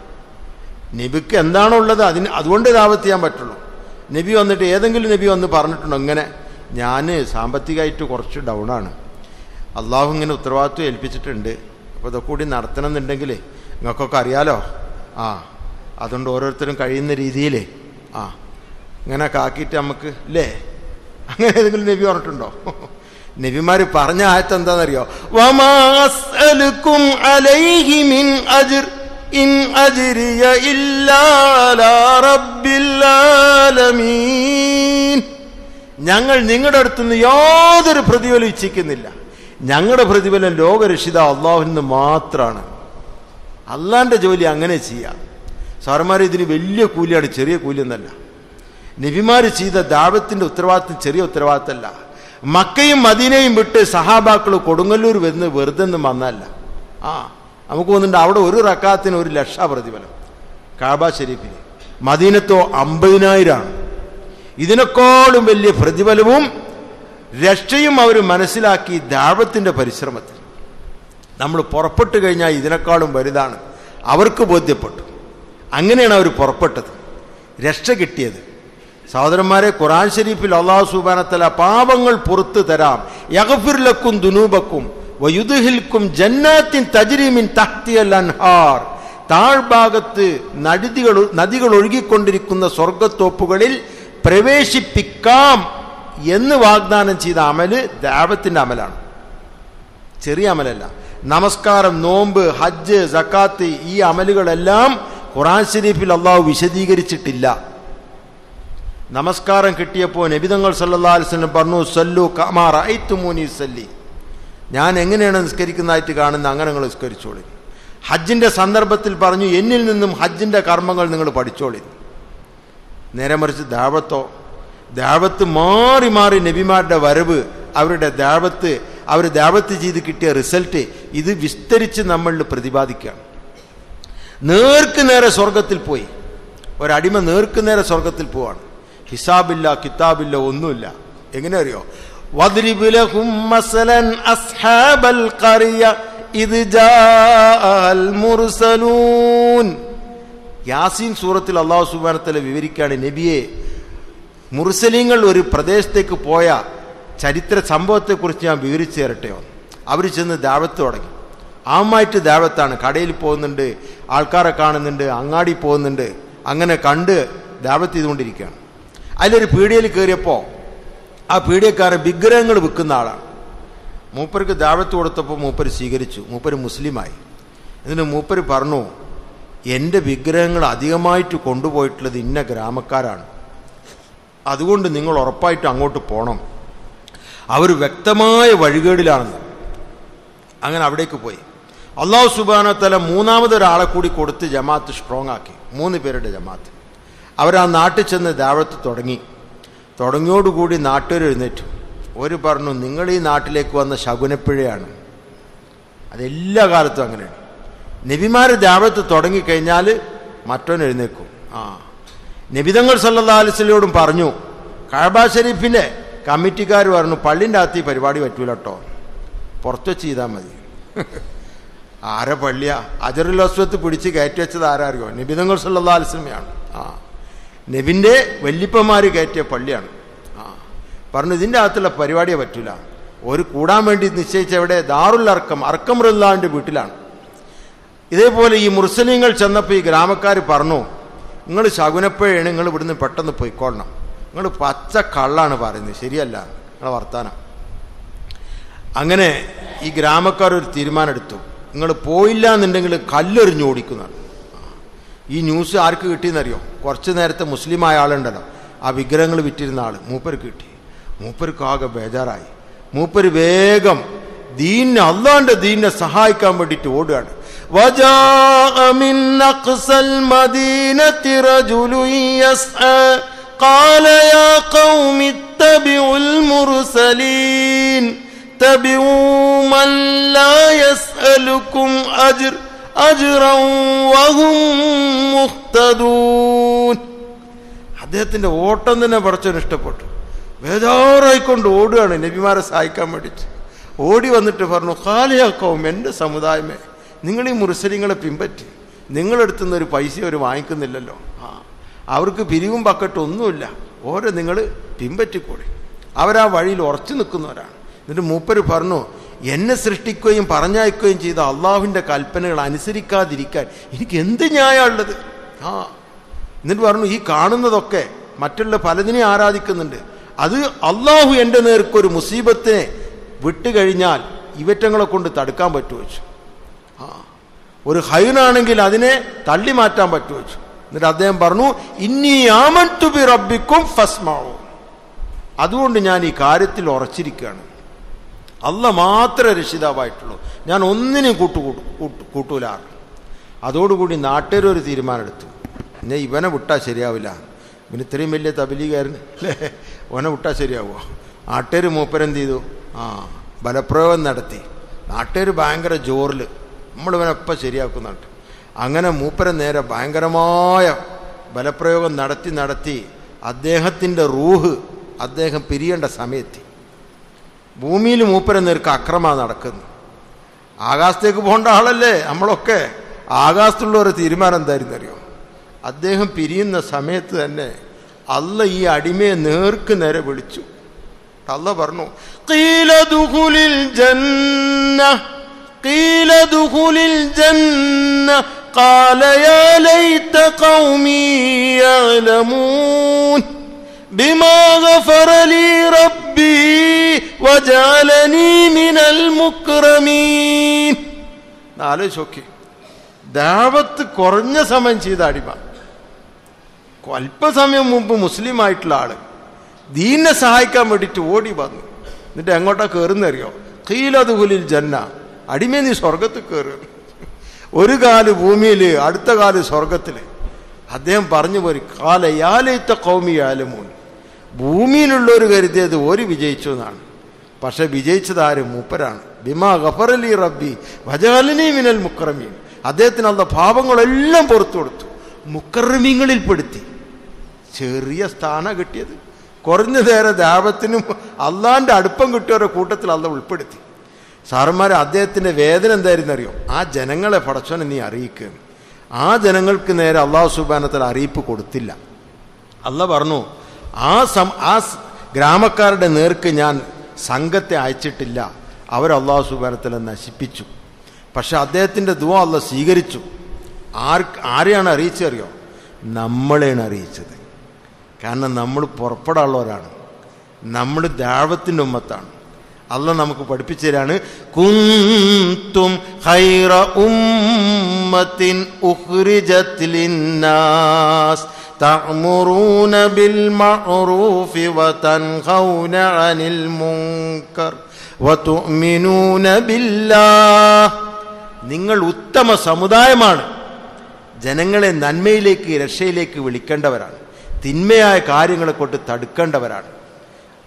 നബിക്ക് എന്താണോ ഉള്ളത് അതിന് അതുകൊണ്ട് ദാവത്ത് ചെയ്യാൻ പറ്റുള്ളൂ. നബി വന്നിട്ട് ഏതെങ്കിലും നബി വന്ന് പറഞ്ഞിട്ടുണ്ടോ ഇങ്ങനെ? ഞാൻ സാമ്പത്തികമായിട്ട് കുറച്ച് ഡൗണാണ് അള്ളാഹു ഇങ്ങനെ ഉത്തരവാദിത്വം ഏൽപ്പിച്ചിട്ടുണ്ട്. അപ്പോൾ ഇതൊക്കെ കൂടി നടത്തണം എന്നുണ്ടെങ്കിൽ നിങ്ങൾക്കൊക്കെ അറിയാലോ? ആ അതുകൊണ്ട് ഓരോരുത്തരും കഴിയുന്ന രീതിയിൽ ആ ഇങ്ങനെ കാക്കിയിട്ട് നമുക്ക് ഇല്ലേ അങ്ങനെ ഏതെങ്കിലും നബി പറഞ്ഞിട്ടുണ്ടോ? നബിമാര് പറഞ്ഞ ആയത്ത് എന്താണെന്നറിയോ? ഇൻ അജ്രിയ ഇല്ലാ റബ്ബിൽ ആലമീൻ. ഞങ്ങൾ നിങ്ങളുടെ അടുത്തുനിന്ന് യാതൊരു പ്രതിഫലം ഇച്ഛിക്കുന്നില്ല. ഞങ്ങളുടെ പ്രതിഫലം ലോകരക്ഷിത അള്ളാഹുവിൽ നിന്ന് മാത്രമാണ് അള്ളാന്റെ ജോലി അങ്ങനെ ചെയ്യാം. സാറന്മാർ ഇതിന് വലിയ കൂലിയാണ് ചെറിയ കൂലിയൊന്നല്ല നബിമാർ ചെയ്ത ദാവത്തിന്റെ ഉത്തരവാദിത്വം ചെറിയ ഉത്തരവാദിത്തമല്ല. മക്കയും മദീനയും വിട്ട് സഹാബാക്കൾ കൊടുങ്ങല്ലൂർ വരുന്ന വെറുതെ ഒന്നും വന്നല്ല. ആ നമുക്ക് തോന്നുന്നുണ്ട് അവിടെ ഒരു റക്കാത്തിന് ഒരു ലക്ഷ പ്രതിഫലം. കാബ ഷെരീഫിന്. മദീനത്തോ അമ്പതിനായിരമാണ് ഇതിനേക്കാളും വലിയ പ്രതിഫലവും രക്ഷയും അവർ മനസ്സിലാക്കി ദാഴത്തിന്റെ പരിശ്രമത്തിൽ. നമ്മൾ പുറപ്പെട്ടു കഴിഞ്ഞാൽ ഇതിനേക്കാളും വലുതാണ്. അവർക്ക് ബോധ്യപ്പെട്ടു. അങ്ങനെയാണ് അവർ പുറപ്പെട്ടത്. രക്ഷ കിട്ടിയത്. സഹോദരന്മാരെ ഖുറാൻ ഷരീഫിൽ അള്ളാഹു സുബാനത്തല പാപങ്ങൾ പുറത്തു തരാം. യഗഫിർലക്കും ദുനൂബക്കും വയുദുഹിൽക്കും ജന്നാത്തിൻ തജ്രീമിൻ തഹ്തിയൽ അൻഹാർ. താഴ്ഭാഗത്ത് നദികൾ നദികൾ ഒഴുകിക്കൊണ്ടിരിക്കുന്ന സ്വർഗത്തോപ്പുകളിൽ പ്രവേശിപ്പിക്കാം എന്ന് വാഗ്ദാനം ചെയ്ത അമൽ ദാവത്തിന്റെ അമലാണ്. ചെറിയ അമലല്ല. നമസ്കാരം നോമ്പ് ഹജ്ജ് സക്കാത്ത് ഈ അമലുകളെല്ലാം ഖുറാൻ ഷരീഫിൽ അള്ളാഹു വിശദീകരിച്ചിട്ടില്ല. നമസ്കാരം കിട്ടിയപ്പോൾ നബിതങ്ങൾ സല്ലാ അലിസ്ലം പറഞ്ഞു സല്ലു കമാർ ഐത്തുമൂനി സല്ലി ഞാൻ എങ്ങനെയാണ് നിസ്കരിക്കുന്നതായിട്ട് കാണുന്ന അങ്ങനെ നിങ്ങൾ നിസ്കരിച്ചോളി. ഹജ്ജിന്റെ സന്ദർഭത്തിൽ പറഞ്ഞു എന്നിൽ നിന്നും ഹജ്ജിന്റെ കർമ്മങ്ങൾ നിങ്ങൾ പഠിച്ചോളി. നേരെ മറിച്ച് ദാവത്തോ. ദാവത്ത് മാറി മാറി നബിമാരുടെ വരവ് അവരുടെ ദാവത്ത് അവർ ദാവത്ത് ചെയ്ത് കിട്ടിയ റിസൾട്ട് ഇത് വിസ്തരിച്ച് നമ്മളിൽ പ്രതിപാദിക്കുകയാണ്. നേർക്ക് നേരെ സ്വർഗത്തിൽ പോയി. ഒരടിമ നേർക്ക് നേരെ സ്വർഗത്തിൽ പോവാണ്. ഹിസാബില്ല കിതാബില്ല ഒന്നുമില്ല. എങ്ങനെ അറിയോ ഇത് മുർസലൂൻ. യാസീൻ സൂറത്തിൽ അള്ളാഹു സുബാനത്തല വിവരിക്കുകയാണ് നബിയെ മുർസലിങ്ങൾ ഒരു പ്രദേശത്തേക്ക് പോയ ചരിത്ര സംഭവത്തെക്കുറിച്ച് ഞാൻ വിവരിച്ചു തരട്ടെയോ അവർ ചെന്ന് ദാവത്ത് തുടങ്ങി. ആമായിട്ട് ദാവത്താണ്. കടയിൽ പോകുന്നുണ്ട് ആൾക്കാരെ കാണുന്നുണ്ട് അങ്ങാടി പോകുന്നുണ്ട്. അങ്ങനെ കണ്ട് ദാവത്ത് ചെയ്തുകൊണ്ടിരിക്കുകയാണ്. അതിലൊരു പീടികയിൽ കയറിയപ്പോൾ ആ പീഡിയക്കാരൻ വിഗ്രഹങ്ങൾ വിൽക്കുന്ന ആളാണ്. മൂപ്പർക്ക് ദാവത്ത് കൊടുത്തപ്പോൾ മൂപ്പർ സ്വീകരിച്ചു. മൂപ്പർ മുസ്ലിമായി എന്നിട്ട് മൂപ്പർ പറഞ്ഞു എന്റെ വിഗ്രഹങ്ങൾ അധികമായിട്ട് കൊണ്ടുപോയിട്ടുള്ളത് ഇന്ന ഗ്രാമക്കാരാണ്. അതുകൊണ്ട് നിങ്ങൾ ഉറപ്പായിട്ട് അങ്ങോട്ട് പോകണം അവർ വ്യക്തമായ വഴികേടിലാണെന്ന്. അങ്ങനെ അവിടേക്ക് പോയി. അള്ളാഹു സുബാനത്തല മൂന്നാമതൊരാളെ കൂടി കൊടുത്ത് ജമാഅത്ത് സ്ട്രോങ് ആക്കി. മൂന്ന് പേരുടെ ജമാഅത്ത്. ആ നാട്ടിൽ ചെന്ന് ദാവത്ത് തുടങ്ങി. തുടങ്ങിയോടുകൂടി നാട്ടുകാർ എഴുന്നേറ്റു. ഒരു പറഞ്ഞു നിങ്ങൾ ഈ നാട്ടിലേക്ക് വന്ന ശകുനപ്പിഴയാണ്. അതെല്ലാ കാലത്തും അങ്ങനെയാണ്. നബിമാർ ദാവത്ത് തുടങ്ങിക്കഴിഞ്ഞാൽ മറ്റോൻ എഴുന്നേക്കും ആ. നബിതങ്ങൾ സല്ലാ പറഞ്ഞു കഴബാ ഷരീഫിലെ കമ്മിറ്റിക്കാർ പറഞ്ഞു പള്ളിന്റെ അകത്ത് ഈ പരിപാടി പറ്റൂല കേട്ടോ പുറത്തു വെച്ച് ചെയ്താൽ മതി. ആരെ പള്ളിയാ? അജറുൽ അസ്വത്ത് പിടിച്ച് കയറ്റി വെച്ചത് ആരാറിയോ? നബിതങ്ങൾ സല്ലാ ആ. നബിന്റെ വല്യപ്പന്മാർ കയറ്റിയ പള്ളിയാണ്. ആ. പറഞ്ഞു ഇതിന്റെ അകത്തുള്ള പരിപാടിയെ പറ്റൂല. ഒരു കൂടാൻ വേണ്ടി നിശ്ചയിച്ച എവിടെ ദാറുൽ അർക്കം അർക്കം റുല്ലാന്റെ വീട്ടിലാണ്. ഇതേപോലെ ഈ മുസ്ലിങ്ങൾ ചെന്നപ്പോൾ ഈ ഗ്രാമക്കാർ പറഞ്ഞു നിങ്ങൾ ശകുനപ്പഴയാണ് നിങ്ങൾ ഇവിടുന്ന് പെട്ടെന്ന് പോയിക്കൊള്ളണം. നിങ്ങൾ പച്ച കള്ളാണ് പറയുന്നത്. ശരിയല്ല. നിങ്ങളെ വർത്താനം. അങ്ങനെ ഈ ഗ്രാമക്കാർ ഒരു തീരുമാനമെടുത്തു. നിങ്ങൾ പോയില്ല എന്നുണ്ടെങ്കിൽ കല്ലെറിഞ്ഞു ഓടിക്കുന്നതാണ്. ഈ ന്യൂസ് ആർക്ക് കിട്ടിയെന്നറിയോ? കുറച്ച് നേരത്തെ മുസ്ലിമായ ആളുണ്ടല്ലോ. ആ വിഗ്രഹങ്ങൾ വിറ്റിരുന്ന ആൾ മൂപ്പർക്ക് കിട്ടി. മൂപ്പർക്ക് ആകെ ബേജാറായി. മൂപ്പർ വേഗം ദീനെ അല്ലാണ്ട് ദീനെ സഹായിക്കാൻ വേണ്ടിയിട്ട് ഓടുകയാണ്. وجاء من أقصى المدينة رجل يسعى قال يا قوم اتبعوا المرسلين اتبعوا من لا يسألكم أجر أجرا وهم مهتدون അദ്ദേഹത്തിന്റെ ഓട്ടം തന്നെ പടച്ചവന് ഇഷ്ടപ്പെട്ടു ബേജാറായിക്കൊണ്ട് ഓടുകയാണ് നബിമാരെ സഹായിക്കാൻ വേണ്ടിയിട്ട് ഓടി വന്നിട്ട് പറഞ്ഞു കാലയാക്കവും എൻ്റെ സമുദായമേ നിങ്ങൾ ഈ പിമ്പറ്റി പിൻപറ്റി. നിങ്ങളെടുത്തുനിന്ന് ഒരു പൈസ അവർ വാങ്ങിക്കുന്നില്ലല്ലോ. ആ അവർക്ക് പിരിവും പക്കട്ടും ഒന്നുമില്ല. ഓരോ നിങ്ങൾ പിൻപറ്റിക്കൂടി. അവരാ വഴിയിൽ ഉറച്ചു നിൽക്കുന്നവരാണ്. എന്നിട്ട് മൂപ്പര് പറഞ്ഞു എന്നെ സൃഷ്ടിക്കുകയും പറഞ്ഞയക്കുകയും ചെയ്ത അള്ളാഹുവിന്റെ കൽപ്പനകൾ അനുസരിക്കാതിരിക്കാൻ എനിക്ക് എന്ത് ന്യായമുള്ളത്? ആ എന്നിട്ട് പറഞ്ഞു ഈ കാണുന്നതൊക്കെ മറ്റുള്ള പലതിനെ ആരാധിക്കുന്നുണ്ട്. അത് അള്ളാഹു എന്റെ നേർക്കൊരു മുസീബത്തിനെ വിട്ടുകഴിഞ്ഞാൽ ഇവറ്റങ്ങളെ കൊണ്ട് തടുക്കാൻ പറ്റുമോ? ആ. ഒരു ഹൈനാണെങ്കിൽ അതിനെ തള്ളി മാറ്റാൻ പറ്റുമോ എന്നിട്ട് അദ്ദേഹം പറഞ്ഞു ഇനി ബി റബ്ബിക്കും ഫസ്മാവും അതുകൊണ്ട് ഞാൻ ഈ കാര്യത്തിൽ ഉറച്ചിരിക്കുകയാണ്. അല്ല മാത്രമേ രക്ഷിതാവായിട്ടുള്ളൂ. ഞാൻ ഒന്നിനും കൂട്ടു കൂട്ടു കൂട്ടൂലാറ്. അതോടുകൂടി നാട്ടുകാരൊരു തീരുമാനമെടുത്തു. പിന്നെ ഇവനെ വിട്ടാൽ ശരിയാവില്ല. ഇവന് ഇത്രയും വലിയ തബലീകാരൻ അല്ലേ? ഓനെ വിട്ടാൽ ശരിയാവുമോ നാട്ടുകാർ മൂപ്പരെന്ത് ചെയ്തു? ആ ബലപ്രയോഗം നടത്തി. നാട്ടുകാർ ഭയങ്കര ജോറിൽ നമ്മളിവനെപ്പം ശരിയാക്കുന്നുണ്ട്. അങ്ങനെ മൂപ്പരെ നേരെ ഭയങ്കരമായ ബലപ്രയോഗം നടത്തി നടത്തി അദ്ദേഹത്തിന്റെ റൂഹ് അദ്ദേഹം പിരിയേണ്ട സമയത്തി ഭൂമിയിൽ മൂപ്പരെ നേർക്ക് അക്രമ നടക്കുന്നു. ആകാശത്തേക്ക് പോകേണ്ട ആളല്ലേ നമ്മളൊക്കെ? ആകാശത്തുള്ള ഒരു തീരുമാനം എന്തായിരുന്നു അറിയോ? അദ്ദേഹം പിരിയുന്ന സമയത്ത് തന്നെ അല്ല ഈ അടിമയെ നേർക്ക് നേരെ വിളിച്ചു. അല്ല പറഞ്ഞു "ഖീല ദുഖുലിൽ ജന്ന ഖീല ദുഖുലിൽ ജന്ന قال يا ليت قومي يعلمون بما غفر لي ربي وجعلني من المكرمين ആലോചിച്ച് നോക്കി ദാവത്ത് കുറഞ്ഞ സമയം ചെയ്ത അടിമ അല്പസമയം മുമ്പ് മുസ്ലിം ആയിട്ടുള്ള ആള് ദീനെ സഹായിക്കാൻ വേണ്ടിയിട്ട് ഓടി വന്നു എന്നിട്ട് എങ്ങോട്ടാ കയറുന്നറിയോ ഖീലതുകുലിൽ ജന്ന അടിമേ നീ സ്വർഗത്തിൽ കയറുക ഒരു കാൽ ഭൂമിയിൽ അടുത്ത കാൽ സ്വർഗത്തിൽ അദ്ദേഹം പറഞ്ഞു പോയി കാല ഭൂമിയിലുള്ള കൗമിയാലുമൂൻ ഭൂമിയിലുള്ളവർ കരുതിയത് ഒരു വിജയിച്ചു എന്നാണ്. പക്ഷെ വിജയിച്ചത് ആര്? മൂപ്പരാണ്. ബിമാ ഗഫറലി റബ്ബി വജാലിനി മിനൽ മുക്കറമീൻ അദ്ദേഹത്തിന് അന്ന പാപങ്ങളെല്ലാം പുറത്തു കൊടുത്തു. മുക്കറമീങ്ങളിൽ പെടുത്തി. ചെറിയ സ്ഥാനം കിട്ടിയത്. കുറഞ്ഞ നേരം ദാപത്തിനും അള്ളാന്റെ അടുപ്പം കിട്ടിയവരെ കൂട്ടത്തിൽ അള്ള ഉൾപ്പെടുത്തി. സാറന്മാരെ അദ്ദേഹത്തിന്റെ വേദന എന്തായിരുന്നു അറിയോ ആ ജനങ്ങളെ പടച്ചോനെ നീ അറിയിക്കുക ആ ജനങ്ങൾക്ക് നേരെ അള്ളാഹു സുബാനത്തിൽ അറിയിപ്പ് കൊടുത്തില്ല. അല്ല പറഞ്ഞു ആ സം ആ ഗ്രാമക്കാരുടെ നേർക്ക് ഞാൻ സംഘത്തെ അയച്ചിട്ടില്ല. അവർ അള്ളാഹു സുബാനത്തിൽ നശിപ്പിച്ചു. പക്ഷെ അദ്ദേഹത്തിന്റെ ദുവ അല്ല സ്വീകരിച്ചു. ആർ ആരെയാണ് അറിയിച്ചറിയോ? നമ്മളെയാണ് അറിയിച്ചത്. കാരണം നമ്മൾ പുറപ്പെടാനുള്ളവരാണ്. നമ്മൾ ദാഴത്തിന്റെ ഉമ്മത്താണ്. അല്ല നമുക്ക് പഠിപ്പിച്ചു തരാണ് കുന്തും ഹൈറ ഉമ്മത്തിൻ ഉഹ്രിജത്തിലിന്നാസ് തഅമുറൂന ബിൽ മഅറൂഫി വതൻഹൗന അനിൽ മുൻകർ വതുഅ്മിനൂന ബില്ലാഹ്. നിങ്ങൾ ഉത്തമ സമുദായമാണ്. ജനങ്ങളെ നന്മയിലേക്ക് രക്ഷയിലേക്ക് വിളിക്കേണ്ടവരാണ്. തിന്മയായ കാര്യങ്ങളെ കൊണ്ട് തടുക്കേണ്ടവരാണ്.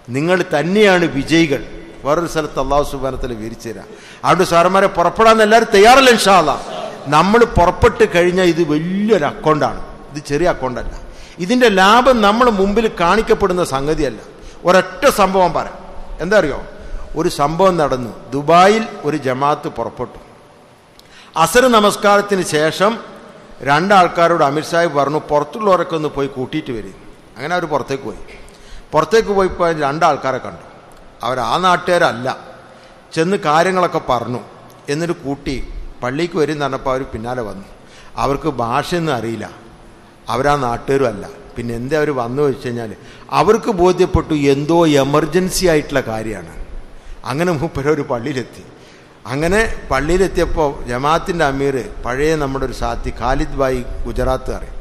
നിങ്ങൾ തന്നെയാണ് വിജയികൾ. വേറൊരു സ്ഥലത്ത് അള്ളാഹു സുബാനത്തിൽ വിരിച്ചു തരാം. അതുകൊണ്ട് സാറന്മാരെ പുറപ്പെടാൻ എല്ലാവരും തയ്യാറല്ല ഇൻഷാല്ല നമ്മൾ പുറപ്പെട്ട് കഴിഞ്ഞാൽ ഇത് വലിയൊരു അക്കൗണ്ടാണ് ഇത് ചെറിയ അക്കൗണ്ടല്ല ഇതിന്റെ ലാഭം നമ്മൾ മുമ്പിൽ കാണിക്കപ്പെടുന്ന സംഗതിയല്ല. ഒരൊറ്റ സംഭവം പറയാം. എന്താ അറിയോ? ഒരു സംഭവം നടന്നു. ദുബായിൽ ഒരു ജമാഅത്ത് പുറപ്പെട്ടു. അസർ നമസ്കാരത്തിന് ശേഷം രണ്ടാൾക്കാരോട് അമിത് സാഹിബ് പറഞ്ഞു പുറത്തുള്ളവരൊക്കെ ഒന്ന് പോയി കൂട്ടിയിട്ട് വരും. അങ്ങനെ അവർ പുറത്തേക്ക് പോയി. പുറത്തേക്ക് പോയി രണ്ട് രണ്ടാൾക്കാരെ കണ്ടു. അവർ ആ നാട്ടുകാരല്ല. ചെന്ന് കാര്യങ്ങളൊക്കെ പറഞ്ഞു. എന്നൊരു കൂട്ടി പള്ളിക്ക് വരും എന്ന് പറഞ്ഞപ്പോൾ അവർ പിന്നാലെ വന്നു. അവർക്ക് ഭാഷയൊന്നും അറിയില്ല. അവരാ നാട്ടുകാരും അല്ല. പിന്നെ എന്തേ അവർ വന്നു വെച്ച് കഴിഞ്ഞാൽ അവർക്ക് ബോധ്യപ്പെട്ടു എന്തോ എമർജൻസി ആയിട്ടുള്ള കാര്യമാണ്. അങ്ങനെ മൂപ്പരൊരു പള്ളിയിലെത്തി. അങ്ങനെ പള്ളിയിലെത്തിയപ്പോൾ ജമാഅത്തിന്റെ അമീർ പഴയ നമ്മുടെ ഒരു സാത്തി ഖാലിദ് ബായി ഗുജറാത്ത് അറിയും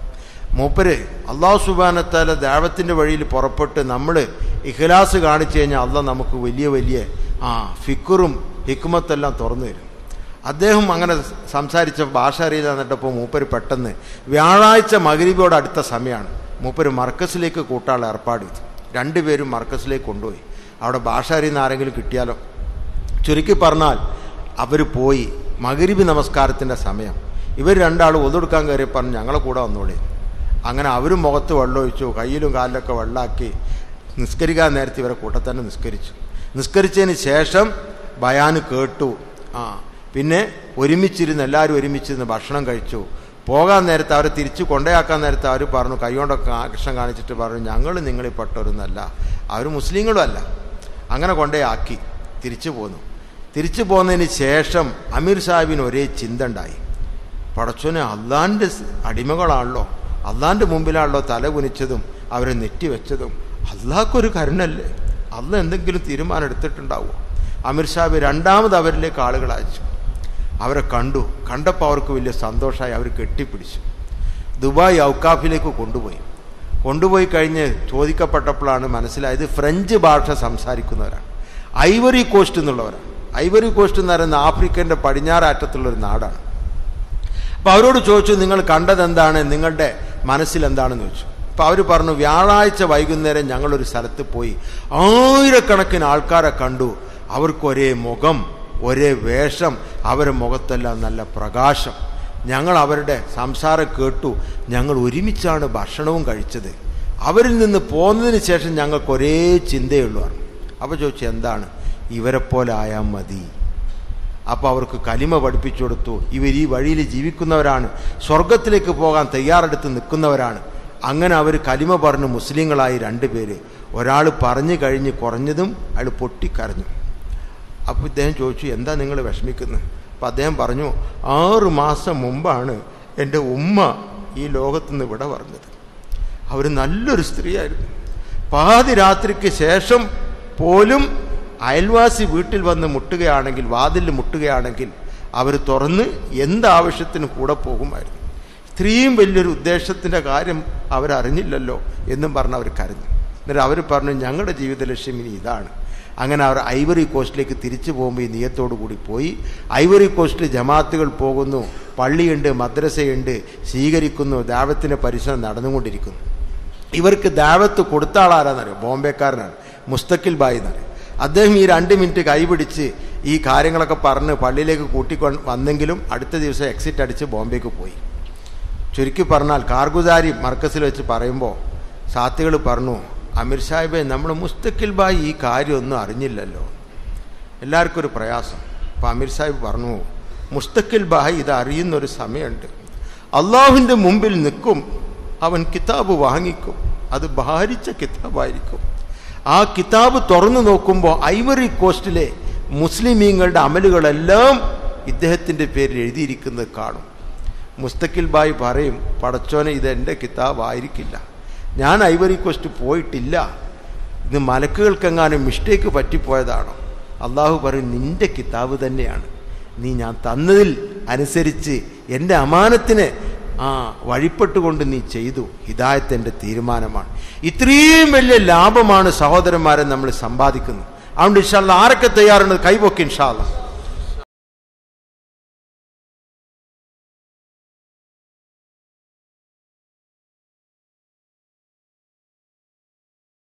മൂപ്പര് അള്ളാഹു സുബാനത്താല ദാവത്തിന്റെ വഴിയിൽ പുറപ്പെട്ട് നമ്മൾ ഇഖ്ലാസ് കാണിച്ചു കഴിഞ്ഞാൽ അള്ളാഹ് നമുക്ക് വലിയ വലിയ ആ ഫിക്കറും ഹിക്കുമത്തെല്ലാം തുറന്നു തരും. അദ്ദേഹം അങ്ങനെ സംസാരിച്ച ഭാഷ അറിയില്ല എന്നിട്ടപ്പോൾ മൂപ്പര് പെട്ടെന്ന് വ്യാഴാഴ്ച മകരീബോട് അടുത്ത സമയമാണ്. മൂപ്പര് മർക്കസിലേക്ക് കൂട്ടാളെ ഏർപ്പാട് ചെയ്തു. രണ്ടുപേരും മർക്കസിലേക്ക് കൊണ്ടുപോയി. അവിടെ ഭാഷ അറിയുന്ന ആരെങ്കിലും കിട്ടിയാലോ? ചുരുക്കി പറഞ്ഞാൽ അവർ പോയി മകരീബി നമസ്കാരത്തിന്റെ സമയം. ഇവർ രണ്ടാൾ ഒതുടുക്കാൻ കയറി പറഞ്ഞു ഞങ്ങളെ കൂടെ വന്നോളി. അങ്ങനെ അവരും മുഖത്ത് വെള്ളമൊഴിച്ചു കയ്യിലും കാലിലൊക്കെ വെള്ളമാക്കി നിസ്കരിക്കാൻ നേരത്തെ ഇവരെ കൂട്ടത്തന്നെ നിസ്കരിച്ചു. നിസ്കരിച്ചതിന് ശേഷം ബയാന് കേട്ടു. ആ പിന്നെ ഒരുമിച്ചിരുന്ന് എല്ലാവരും ഒരുമിച്ചിരുന്ന് ഭക്ഷണം കഴിച്ചു. പോകാൻ നേരത്തെ അവരെ തിരിച്ചു കൊണ്ടയാക്കാൻ നേരത്തെ അവർ പറഞ്ഞു കൈകൊണ്ടൊക്കെ ആകർഷം കാണിച്ചിട്ട് പറഞ്ഞു ഞങ്ങൾ നിങ്ങളിൽ പെട്ടവരൊന്നല്ല അവർ മുസ്ലിങ്ങളും അല്ല. അങ്ങനെ കൊണ്ടയാക്കി തിരിച്ചു പോന്നു. തിരിച്ചു പോന്നതിന് ശേഷം അമീർ സാഹിബിന് ഒരേ ചിന്ത ഉണ്ടായി. പടച്ചോനെ അള്ളാന്റെ അടിമകളാണല്ലോ. അള്ളാന്റെ മുമ്പിലാണല്ലോ തല കുനിച്ചതും അവരെ നെറ്റിവെച്ചതും അള്ളാഹ്ക്കൊരു കരുണല്ലേ? അള്ള എന്തെങ്കിലും തീരുമാനം എടുത്തിട്ടുണ്ടാവുമോ അമിത്ഷാബ് രണ്ടാമത് അവരിലേക്ക് ആളുകൾ അയച്ചു. അവരെ കണ്ടു. കണ്ടപ്പോൾ അവർക്ക് വലിയ സന്തോഷമായി അവർ കെട്ടിപ്പിടിച്ചു. ദുബായ് ഔക്കാഫിലേക്ക് കൊണ്ടുപോയി. കൊണ്ടുപോയി കഴിഞ്ഞ് ചോദിക്കപ്പെട്ടപ്പോഴാണ് മനസ്സിലായത് ഫ്രഞ്ച് ഭാഷ സംസാരിക്കുന്നവരാണ്. ഐവറി കോസ്റ്റ് എന്നുള്ളവരാണ്. ഐവറി കോസ്റ്റ് എന്ന് പറയുന്ന ആഫ്രിക്കന്റെ പടിഞ്ഞാറാറ്റത്തുള്ളൊരു നാടാണ്. അപ്പോൾ അവരോട് ചോദിച്ചു നിങ്ങൾ കണ്ടതെന്താണ്? നിങ്ങളുടെ മനസ്സിൽ എന്താണെന്ന് ചോദിച്ചു. അപ്പോൾ അവർ പറഞ്ഞു വ്യാഴാഴ്ച വൈകുന്നേരം ഞങ്ങളൊരു സ്ഥലത്ത് പോയി ആയിരക്കണക്കിന് ആൾക്കാരെ കണ്ടു. അവർക്കൊരേ മുഖം ഒരേ വേഷം അവരുടെ മുഖത്തെല്ലാം നല്ല പ്രകാശം. ഞങ്ങൾ അവരുടെ സംസാരം കേട്ടു. ഞങ്ങൾ ഒരുമിച്ചാണ് ഭക്ഷണവും കഴിച്ചത്. അവരിൽ നിന്ന് പോന്നതിന് ശേഷം ഞങ്ങൾക്ക് ഒരേ ചിന്തയുള്ളൂ. അപ്പോൾ ചോദിച്ചു എന്താണ്? ഇവരെ പോലെ ആയാൽ മതി. അപ്പോൾ അവർക്ക് കലിമ പഠിപ്പിച്ചു കൊടുത്തു ഇവർ ഈ വഴിയിൽ ജീവിക്കുന്നവരാണ്. സ്വർഗത്തിലേക്ക് പോകാൻ തയ്യാറെടുത്ത് നിൽക്കുന്നവരാണ്. അങ്ങനെ അവർ കലിമ പറഞ്ഞ് മുസ്ലിങ്ങളായി രണ്ടുപേര് ഒരാൾ പറഞ്ഞു കഴിഞ്ഞ് കുറഞ്ഞതും അയാൾ പൊട്ടിക്കരഞ്ഞു. അപ്പോൾ ഇദ്ദേഹം ചോദിച്ചു എന്താ നിങ്ങൾ വിഷമിക്കുന്നത് അപ്പം അദ്ദേഹം പറഞ്ഞു ആറ് മാസം മുമ്പാണ് എന്റെ ഉമ്മ ഈ ലോകത്തു നിന്ന് ഇവിടെ പറഞ്ഞത്. അവർ നല്ലൊരു സ്ത്രീയായിരുന്നു. പാതിരാത്രിക്ക് ശേഷം പോലും അയൽവാസി വീട്ടിൽ വന്ന് മുട്ടുകയാണെങ്കിൽ വാതിൽ മുട്ടുകയാണെങ്കിൽ അവർ തുറന്ന് എന്താവശ്യത്തിന് കൂടെ പോകുമായിരുന്നു. ഇത്രയും വലിയൊരു ഉദ്ദേശത്തിന്റെ കാര്യം അവരറിഞ്ഞില്ലല്ലോ എന്നും പറഞ്ഞ് അവർ കരഞ്ഞു. എന്നിട്ട് അവർ പറഞ്ഞു ഞങ്ങളുടെ ജീവിത ലക്ഷ്യം ഇനി ഇതാണ്. അങ്ങനെ അവർ ഐവറി കോസ്റ്റിലേക്ക് തിരിച്ചു പോകുമ്പോൾ ഈ നിയത്തോടു കൂടി പോയി. ഐവറി കോസ്റ്റിൽ ജമാത്തുകൾ പോകുന്നു പള്ളിയുണ്ട് മദ്രസയുണ്ട് സ്വീകരിക്കുന്നു ദാവത്തിന്റെ പരിശ്രമം നടന്നുകൊണ്ടിരിക്കുന്നു. ഇവർക്ക് ദാവത്ത് കൊടുത്ത ആളാരാന്നറിയോ? ബോംബെക്കാരനാണ് മുസ്തക്കിൽ ബായി എന്നറിയാം അദ്ദേഹം ഈ രണ്ട് മിനിറ്റ് കൈപിടിച്ച് ഈ കാര്യങ്ങളൊക്കെ പറഞ്ഞ് പള്ളിയിലേക്ക് കൂട്ടിക്കൊ വന്നെങ്കിലും അടുത്ത ദിവസം എക്സിറ്റ് അടിച്ച് ബോംബെക്ക് പോയി. ചുരുക്കി പറഞ്ഞാൽ കാർഗുദാരി മർക്കസിൽ വെച്ച് പറയുമ്പോൾ സാത്തികൾ പറഞ്ഞു അമീർ സാഹിബെ നമ്മൾ മുസ്തഖിൽ ബായി ഈ കാര്യമൊന്നും അറിഞ്ഞില്ലല്ലോ. എല്ലാവർക്കും ഒരു പ്രയാസം. അപ്പോൾ അമീർ സാഹിബ് പറഞ്ഞു മുസ്തഖിൽ ബായി ഇത് അറിയുന്നൊരു സമയമുണ്ട്. അള്ളാഹുവിന്റെ മുമ്പിൽ നിൽക്കും അവൻ കിതാബ് വാങ്ങിക്കും. അത് ഭാരിച്ച കിതാബായിരിക്കും. ആ കിതാബ് തുറന്നു നോക്കുമ്പോൾ ഐവറി കോസ്റ്റിലെ മുസ്ലിമീങ്ങളുടെ അമലുകളെല്ലാം ഇദ്ദേഹത്തിന്റെ പേരിൽ എഴുതിയിരിക്കുന്നത് കാണും. മുസ്തഖിൽ ബായി പറയും പടച്ചോനെ ഇത് എന്റെ കിതാബായിരിക്കില്ല. ഞാൻ ഐവറി കോസ്റ്റ് പോയിട്ടില്ല. ഇത് മലക്കുകൾക്കെങ്ങാനും മിസ്റ്റേക്ക് പറ്റിപ്പോയതാണോ? അള്ളാഹു പറയും നിന്റെ കിതാബ് തന്നെയാണ്. നീ ഞാൻ തന്നതിൽ അനുസരിച്ച് എന്റെ അമാനത്തിന് ആ വഴിപ്പെട്ടുകൊണ്ട് നീ ചെയ്തു ഹിതായത്തിന്റെ തീരുമാനമാണ്. ഇത്രയും വലിയ ലാഭമാണ് സഹോദരന്മാരെ നമ്മൾ സമ്പാദിക്കുന്നത്. അതുകൊണ്ട് ഇൻഷാല്ല ആരൊക്കെ തയ്യാറുണ്ട് കൈപൊക്കി ഇൻഷാല്ല